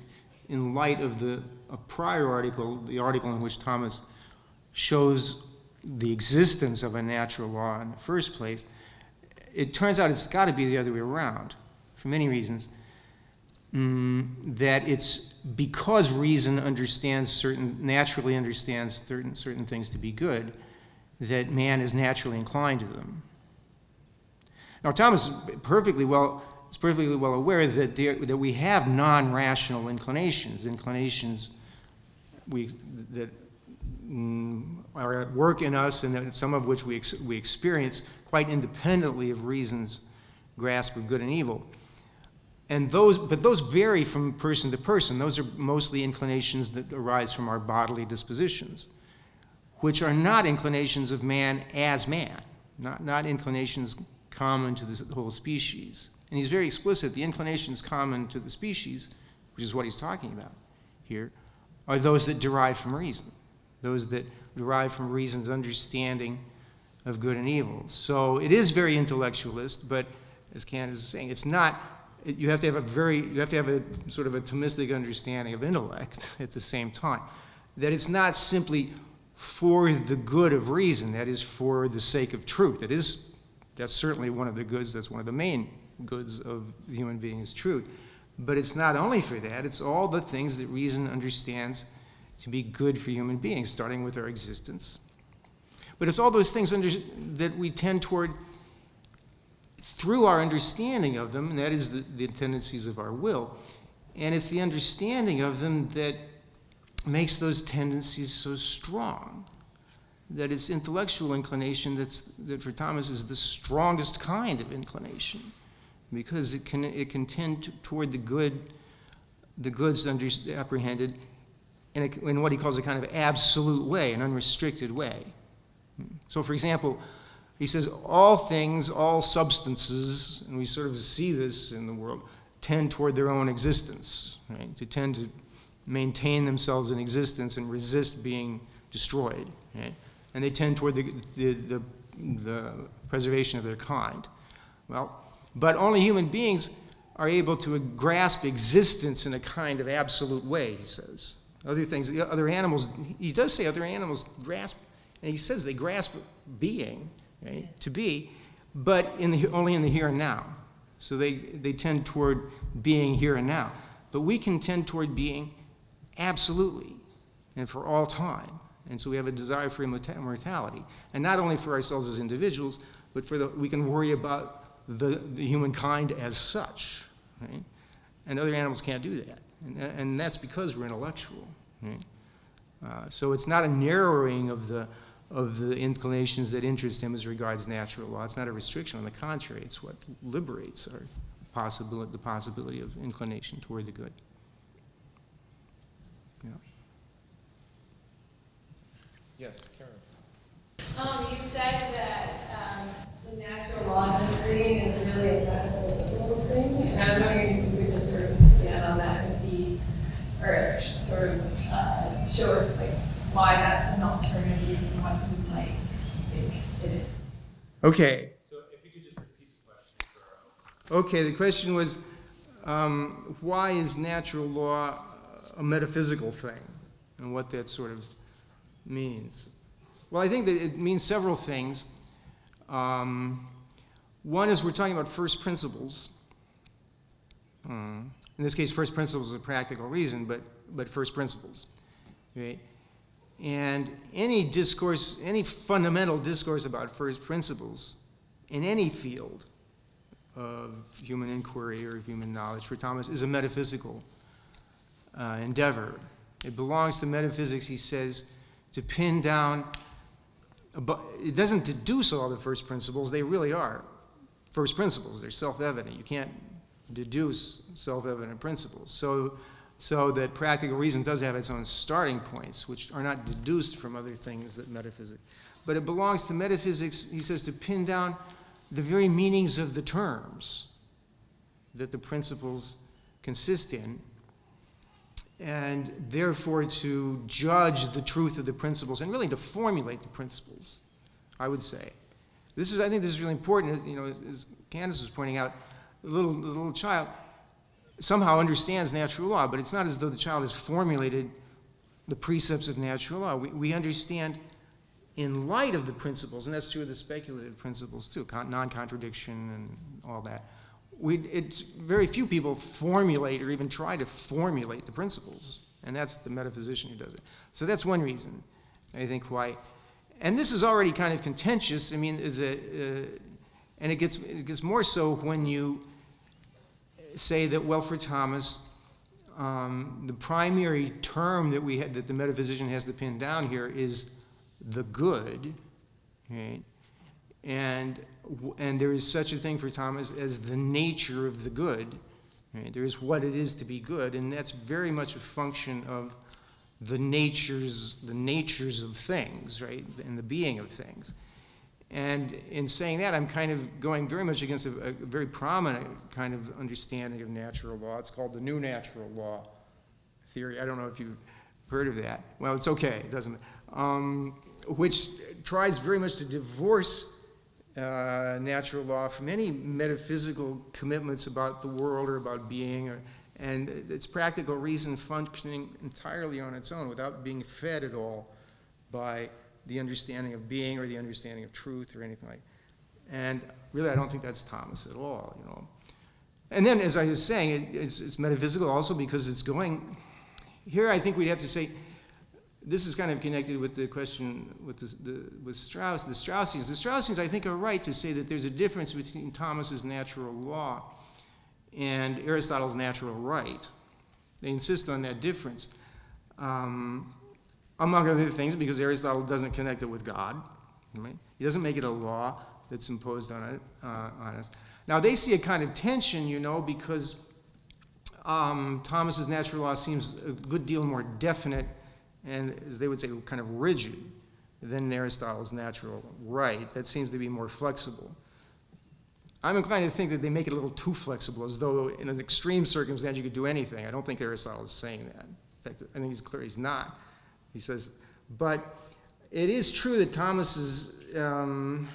C: in light of the a prior article, the article in which Thomas shows the existence of a natural law in the first place, it turns out it's got to be the other way around for many reasons. Mm, that it's because reason understands certain, naturally understands certain, certain things to be good, that man is naturally inclined to them. Now, Thomas perfectly well is perfectly well aware that, there, that we have non-rational inclinations, inclinations we, that mm, are at work in us and that some of which we, ex we experience quite independently of reason's grasp of good and evil. And those, but those vary from person to person. Those are mostly inclinations that arise from our bodily dispositions, which are not inclinations of man as man, not, not inclinations common to the whole species. And he's very explicit, the inclinations common to the species, which is what he's talking about here, are those that derive from reason, those that derive from reason's understanding of good and evil. So it is very intellectualist, but as Candace is saying, it's not you have to have a very, you have to have a sort of a Thomistic understanding of intellect at the same time. That it's not simply for the good of reason, that is for the sake of truth. That is, that's certainly one of the goods, that's one of the main goods of the human being is truth. But it's not only for that, it's all the things that reason understands to be good for human beings, starting with our existence. But it's all those things under, that we tend toward through our understanding of them, and that is the, the tendencies of our will. And it's the understanding of them that makes those tendencies so strong. That it's intellectual inclination that's, that for Thomas is the strongest kind of inclination because it can, it can tend to, toward the good, the goods under, apprehended in, a, in what he calls a kind of absolute way, an unrestricted way. So, for example, he says all things, all substances, and we sort of see this in the world, tend toward their own existence, right? To tend to maintain themselves in existence and resist being destroyed, right? And they tend toward the, the, the, the preservation of their kind. Well, but only human beings are able to grasp existence in a kind of absolute way, he says. Other things, other animals, he does say other animals grasp, and he says they grasp being, right, to be, but in the, only in the here and now. So they, they tend toward being here and now. But we can tend toward being absolutely and for all time. And so we have a desire for immortality. And not only for ourselves as individuals, but for the, we can worry about the, the humankind as such. Right? And other animals can't do that. And, and that's because we're intellectual. Right? Uh, so it's not a narrowing of the, of the inclinations that interest him as regards natural law. It's not a restriction. On the contrary, it's what liberates our possibility, the possibility of inclination toward the good. Yeah.
B: Yes, Karen.
H: Um, you said that um, the natural law in this reading is really a metaphysical thing. And I was wondering if you could just sort of expand on that and see, or sort of uh, show us like why that's an alternative and what you might think it is.
C: Okay. So if you could just repeat the question for Okay, the question was, um, why is natural law a metaphysical thing, and what that sort of means? Well, I think that it means several things. Um, one is we're talking about first principles. Um, in this case, first principles is a practical reason, but, but first principles. Right? And any discourse, any fundamental discourse about first principles in any field of human inquiry or human knowledge for Thomas is a metaphysical uh, endeavor. It belongs to metaphysics, he says, to pin down, it doesn't deduce all the first principles, they really are first principles, they're self evident. You can't deduce self-evident principles. So, so that practical reason does have its own starting points, which are not deduced from other things that metaphysics. But it belongs to metaphysics, he says, to pin down the very meanings of the terms that the principles consist in, and therefore to judge the truth of the principles and really to formulate the principles, I would say. This is, I think this is really important, you know, as Candace was pointing out, the little, the little child somehow understands natural law, but it's not as though the child has formulated the precepts of natural law. We, we understand in light of the principles, and that's true of the speculative principles too, non-contradiction and all that. We, it's very few people formulate or even try to formulate the principles, and that's the metaphysician who does it. So that's one reason, I think, why. And this is already kind of contentious. I mean, uh, and it gets it gets more so when you say that well for Thomas, um, the primary term that we had, that the metaphysician has to pin down here is the good, right? And, and there is such a thing for Thomas as the nature of the good. Right? There is what it is to be good, and that's very much a function of the natures, the natures of things, right, and the being of things. And in saying that, I'm kind of going very much against a, a, very prominent kind of understanding of natural law. It's called the new natural law theory. I don't know if you've heard of that. Well, it's okay. It doesn't. Um, which tries very much to divorce uh, natural law from any metaphysical commitments about the world or about being, or, and its practical reason functioning entirely on its own without being fed at all by the understanding of being or the understanding of truth or anything like. And really, I don't think that's Thomas at all, you know. And then, as I was saying, it, it's, it's metaphysical also because it's going. Here, I think we'd have to say this is kind of connected with the question with, the, the, with Strauss, the Straussians. The Straussians, I think, are right to say that there's a difference between Thomas's natural law and Aristotle's natural right. They insist on that difference, um, among other things, because Aristotle doesn't connect it with God. Right? He doesn't make it a law that's imposed on, it, uh, on us. Now, they see a kind of tension, you know, because um, Thomas's natural law seems a good deal more definite and as they would say, kind of rigid than Aristotle's natural right. That seems to be more flexible. I'm inclined to think that they make it a little too flexible, as though in an extreme circumstance you could do anything. I don't think Aristotle is saying that. In fact, I think he's clear he's not. He says, but it is true that Thomas's um,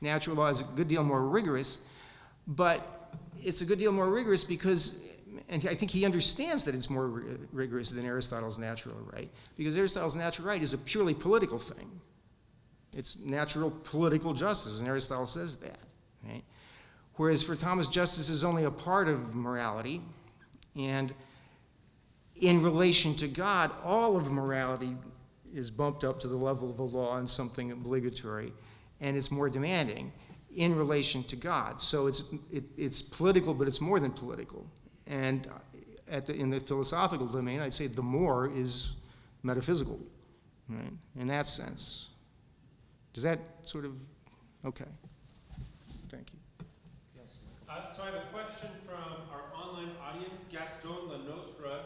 C: natural law is a good deal more rigorous, but it's a good deal more rigorous because and I think he understands that it's more rigorous than Aristotle's natural right, because Aristotle's natural right is a purely political thing. It's natural political justice, and Aristotle says that. Right? Whereas for Thomas, justice is only a part of morality, and in relation to God, all of morality is bumped up to the level of a law and something obligatory, and it's more demanding in relation to God. So it's, it, it's political, but it's more than political. And the, in the philosophical domain, I'd say the more is metaphysical, right? In that sense. Does that sort of, okay. Thank you.
A: Yes. Uh, so I have a question from our online audience, Gaston Lenotre,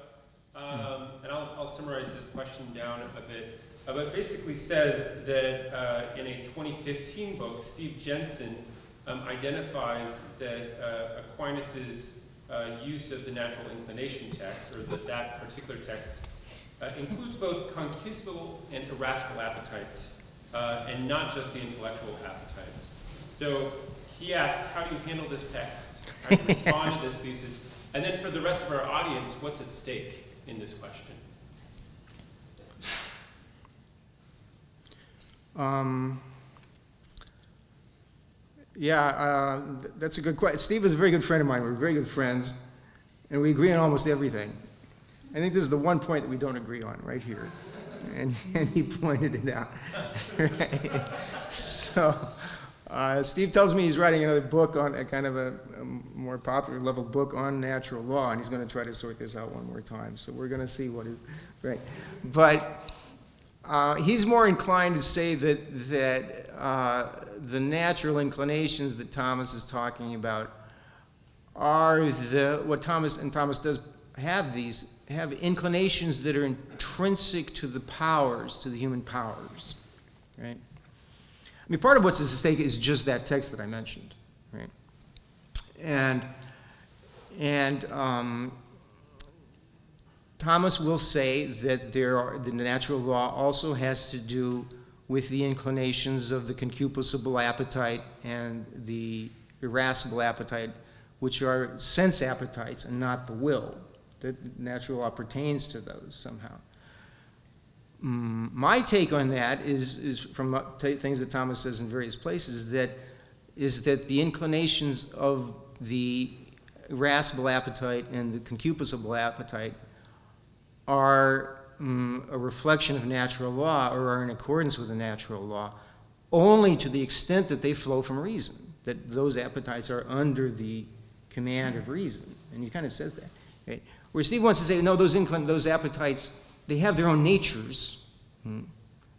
A: um, and I'll, I'll, summarize this question down a bit. Uh, but basically says that uh, in a 2015 book, Steve Jensen um, identifies that uh, Aquinas's use of the natural inclination text, or that that particular text, uh, includes both concupiscible and irascible appetites, uh, and not just the intellectual appetites. So he asked, how do you handle this text? How do you respond to this thesis? And then for the rest of our audience, what's at stake in this question?
C: Um, yeah, uh, that's a good question. Steve is a very good friend of mine. We're very good friends, and we agree on almost everything. I think this is the one point that we don't agree on right here, and, and he pointed it out. So, uh, Steve tells me he's writing another book on a kind of a, a, more popular level book on natural law, and he's going to try to sort this out one more time. So we're going to see what is right, but. Uh, he's more inclined to say that that uh, the natural inclinations that Thomas is talking about are the, what Thomas, and Thomas does have these, have inclinations that are intrinsic to the powers, to the human powers, right? I mean, part of what's at stake is just that text that I mentioned, right? And, and um, Thomas will say that there are, the natural law also has to do with the inclinations of the concupiscible appetite and the irascible appetite, which are sense appetites and not the will. That natural law pertains to those somehow. Mm, my take on that is, is from things that Thomas says in various places that is that the inclinations of the irascible appetite and the concupiscible appetite are mm, a reflection of natural law or are in accordance with the natural law only to the extent that they flow from reason, that those appetites are under the command of reason. And he kind of says that. Right? Where Steve wants to say, no, those, inclin- those appetites, they have their own natures. Hmm.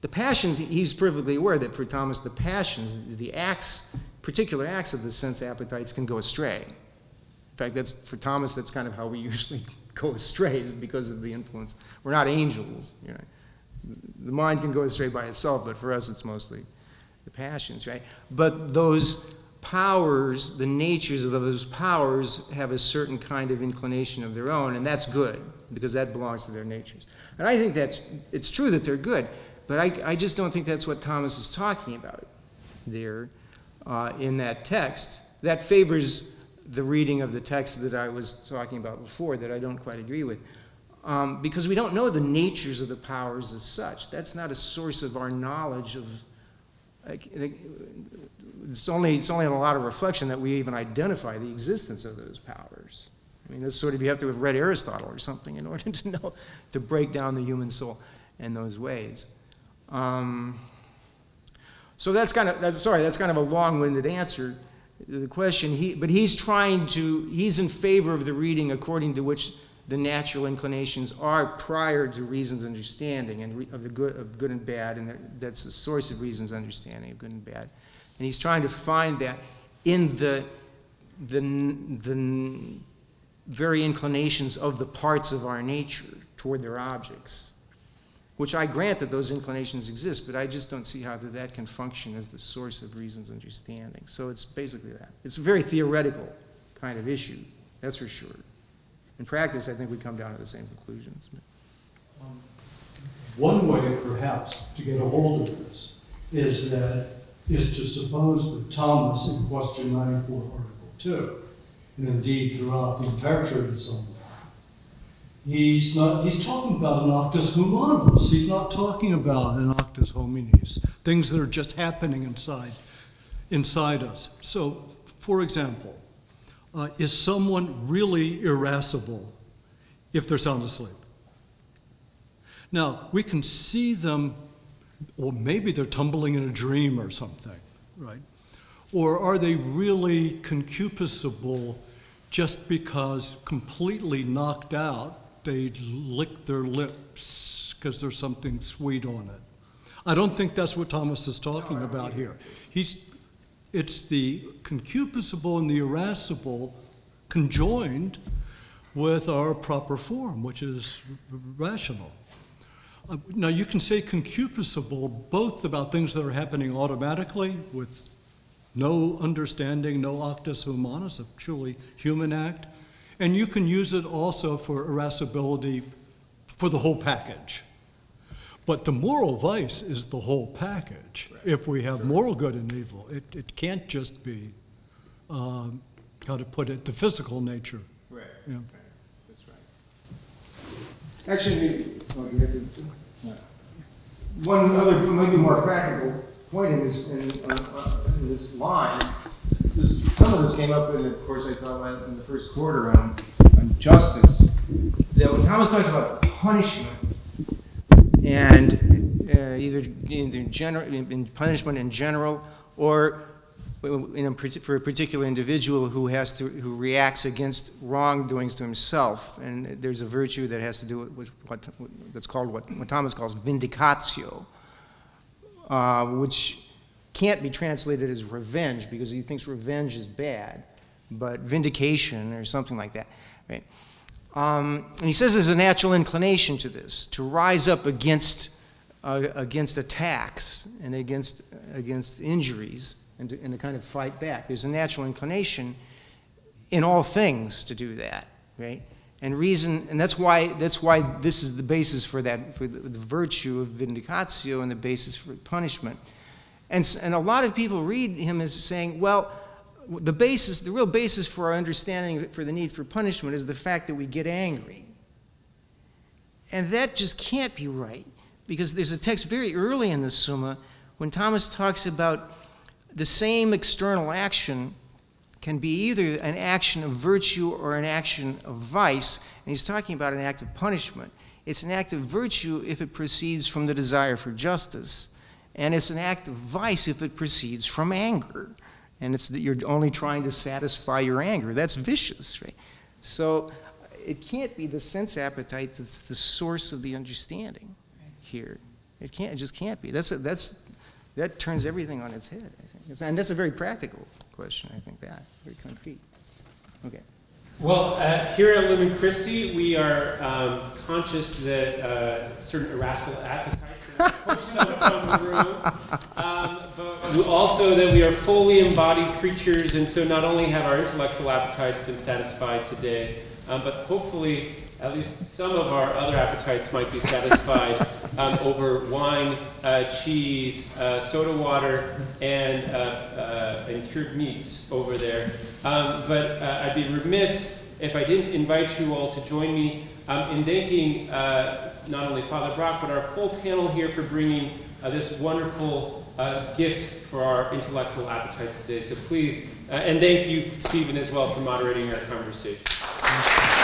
C: The passions, he's perfectly aware that for Thomas, the passions, the acts, particular acts of the sense appetites can go astray. In fact, that's for Thomas, that's kind of how we usually go astray, is because of the influence. We're not angels, you know. The mind can go astray by itself, but for us, it's mostly the passions, right? But those powers, the natures of those powers, have a certain kind of inclination of their own, and that's good because that belongs to their natures. And I think that's it's true that they're good, but I, I just don't think that's what Thomas is talking about there uh, in that text. That favors the reading of the text that I was talking about before that I don't quite agree with. Um, because we don't know the natures of the powers as such. That's not a source of our knowledge of. It's only it's only in a lot of reflection that we even identify the existence of those powers. I mean, that's sort of you have to have read Aristotle or something in order to know to break down the human soul in those ways. Um, so that's kind of that's, sorry, that's kind of a long-winded answer the question. He, but he's trying to he's in favor of the reading according to which the natural inclinations are prior to reason's understanding and re, of the good of good and bad, and that, that's the source of reason's understanding of good and bad. And he's trying to find that in the the the very inclinations of the parts of our nature toward their objects which I grant that those inclinations exist, but I just don't see how that, that can function as the source of reason's understanding. So it's basically that. It's a very theoretical kind of issue, that's for sure. In practice, I think we come down to the same conclusions.
F: Um, one way, perhaps, to get a hold of this is that is to suppose that Thomas, in question 94, Article 2, and indeed throughout the entire treatise on He's not. He's talking about an actus humanus. He's not talking about an actus hominis, Things that are just happening inside, inside us. So, for example, uh, is someone really irascible if they're sound asleep? Now we can see them, or maybe they're tumbling in a dream or something, right? Or are they really concupiscible just because completely knocked out they lick their lips because there's something sweet on it. I don't think that's what Thomas is talking about here. He's, it's the concupiscible and the irascible conjoined with our proper form, which is rational. Uh, now, you can say concupiscible both about things that are happening automatically with no understanding, no actus humanus, a truly human act, and you can use it also for irascibility for the whole package. But the moral vice is the whole package. Right. If we have moral good and evil, it, it can't just be, um, how to put it, the physical nature.
C: Right. Yeah. right. That's right. Actually, one other, maybe more practical point in this, in, uh, in this line this, some of this came up in the course I taught in the first quarter on, on justice. That when Thomas talks about punishment and uh, either in, general, in punishment in general or in a, for a particular individual who has to who reacts against wrongdoings to himself, and there's a virtue that has to do with what that's called what, what Thomas calls vindicatio, uh, which can't be translated as revenge because he thinks revenge is bad. but vindication or something like that, right? Um, and he says there's a natural inclination to this, to rise up against, uh, against attacks and against, against injuries and to, and to kind of fight back. There's a natural inclination in all things to do that, right? And reason, and that's why, that's why this is the basis for that, for the, the virtue of vindicatio and the basis for punishment. And, and a lot of people read him as saying, well, the basis, the real basis for our understanding for the need for punishment is the fact that we get angry. And that just can't be right, because there's a text very early in the Summa when Thomas talks about the same external action can be either an action of virtue or an action of vice, and he's talking about an act of punishment. It's an act of virtue if it proceeds from the desire for justice, and it's an act of vice if it proceeds from anger, and it's that you're only trying to satisfy your anger. That's vicious, right? So it can't be the sense appetite that's the source of the understanding here. It can't. It just can't be. That's a, that's that turns everything on its head. I think, and that's a very practical question. I think that very concrete. Okay.
A: Well, uh, here at Lumen Christi, we are um, conscious that uh, certain irascible appetites have pushed some from the room, um, but also that we are fully embodied creatures, and so not only have our intellectual appetites been satisfied today, um, but hopefully at least some of our other appetites might be satisfied um, over wine, uh, cheese, uh, soda water, and, uh, uh, and cured meats over there. Um, but uh, I'd be remiss if I didn't invite you all to join me um, in thanking uh, not only Father Brock, but our full panel here for bringing uh, this wonderful uh, gift for our intellectual appetites today. So please, uh, and thank you, Stephen, as well, for moderating our conversation.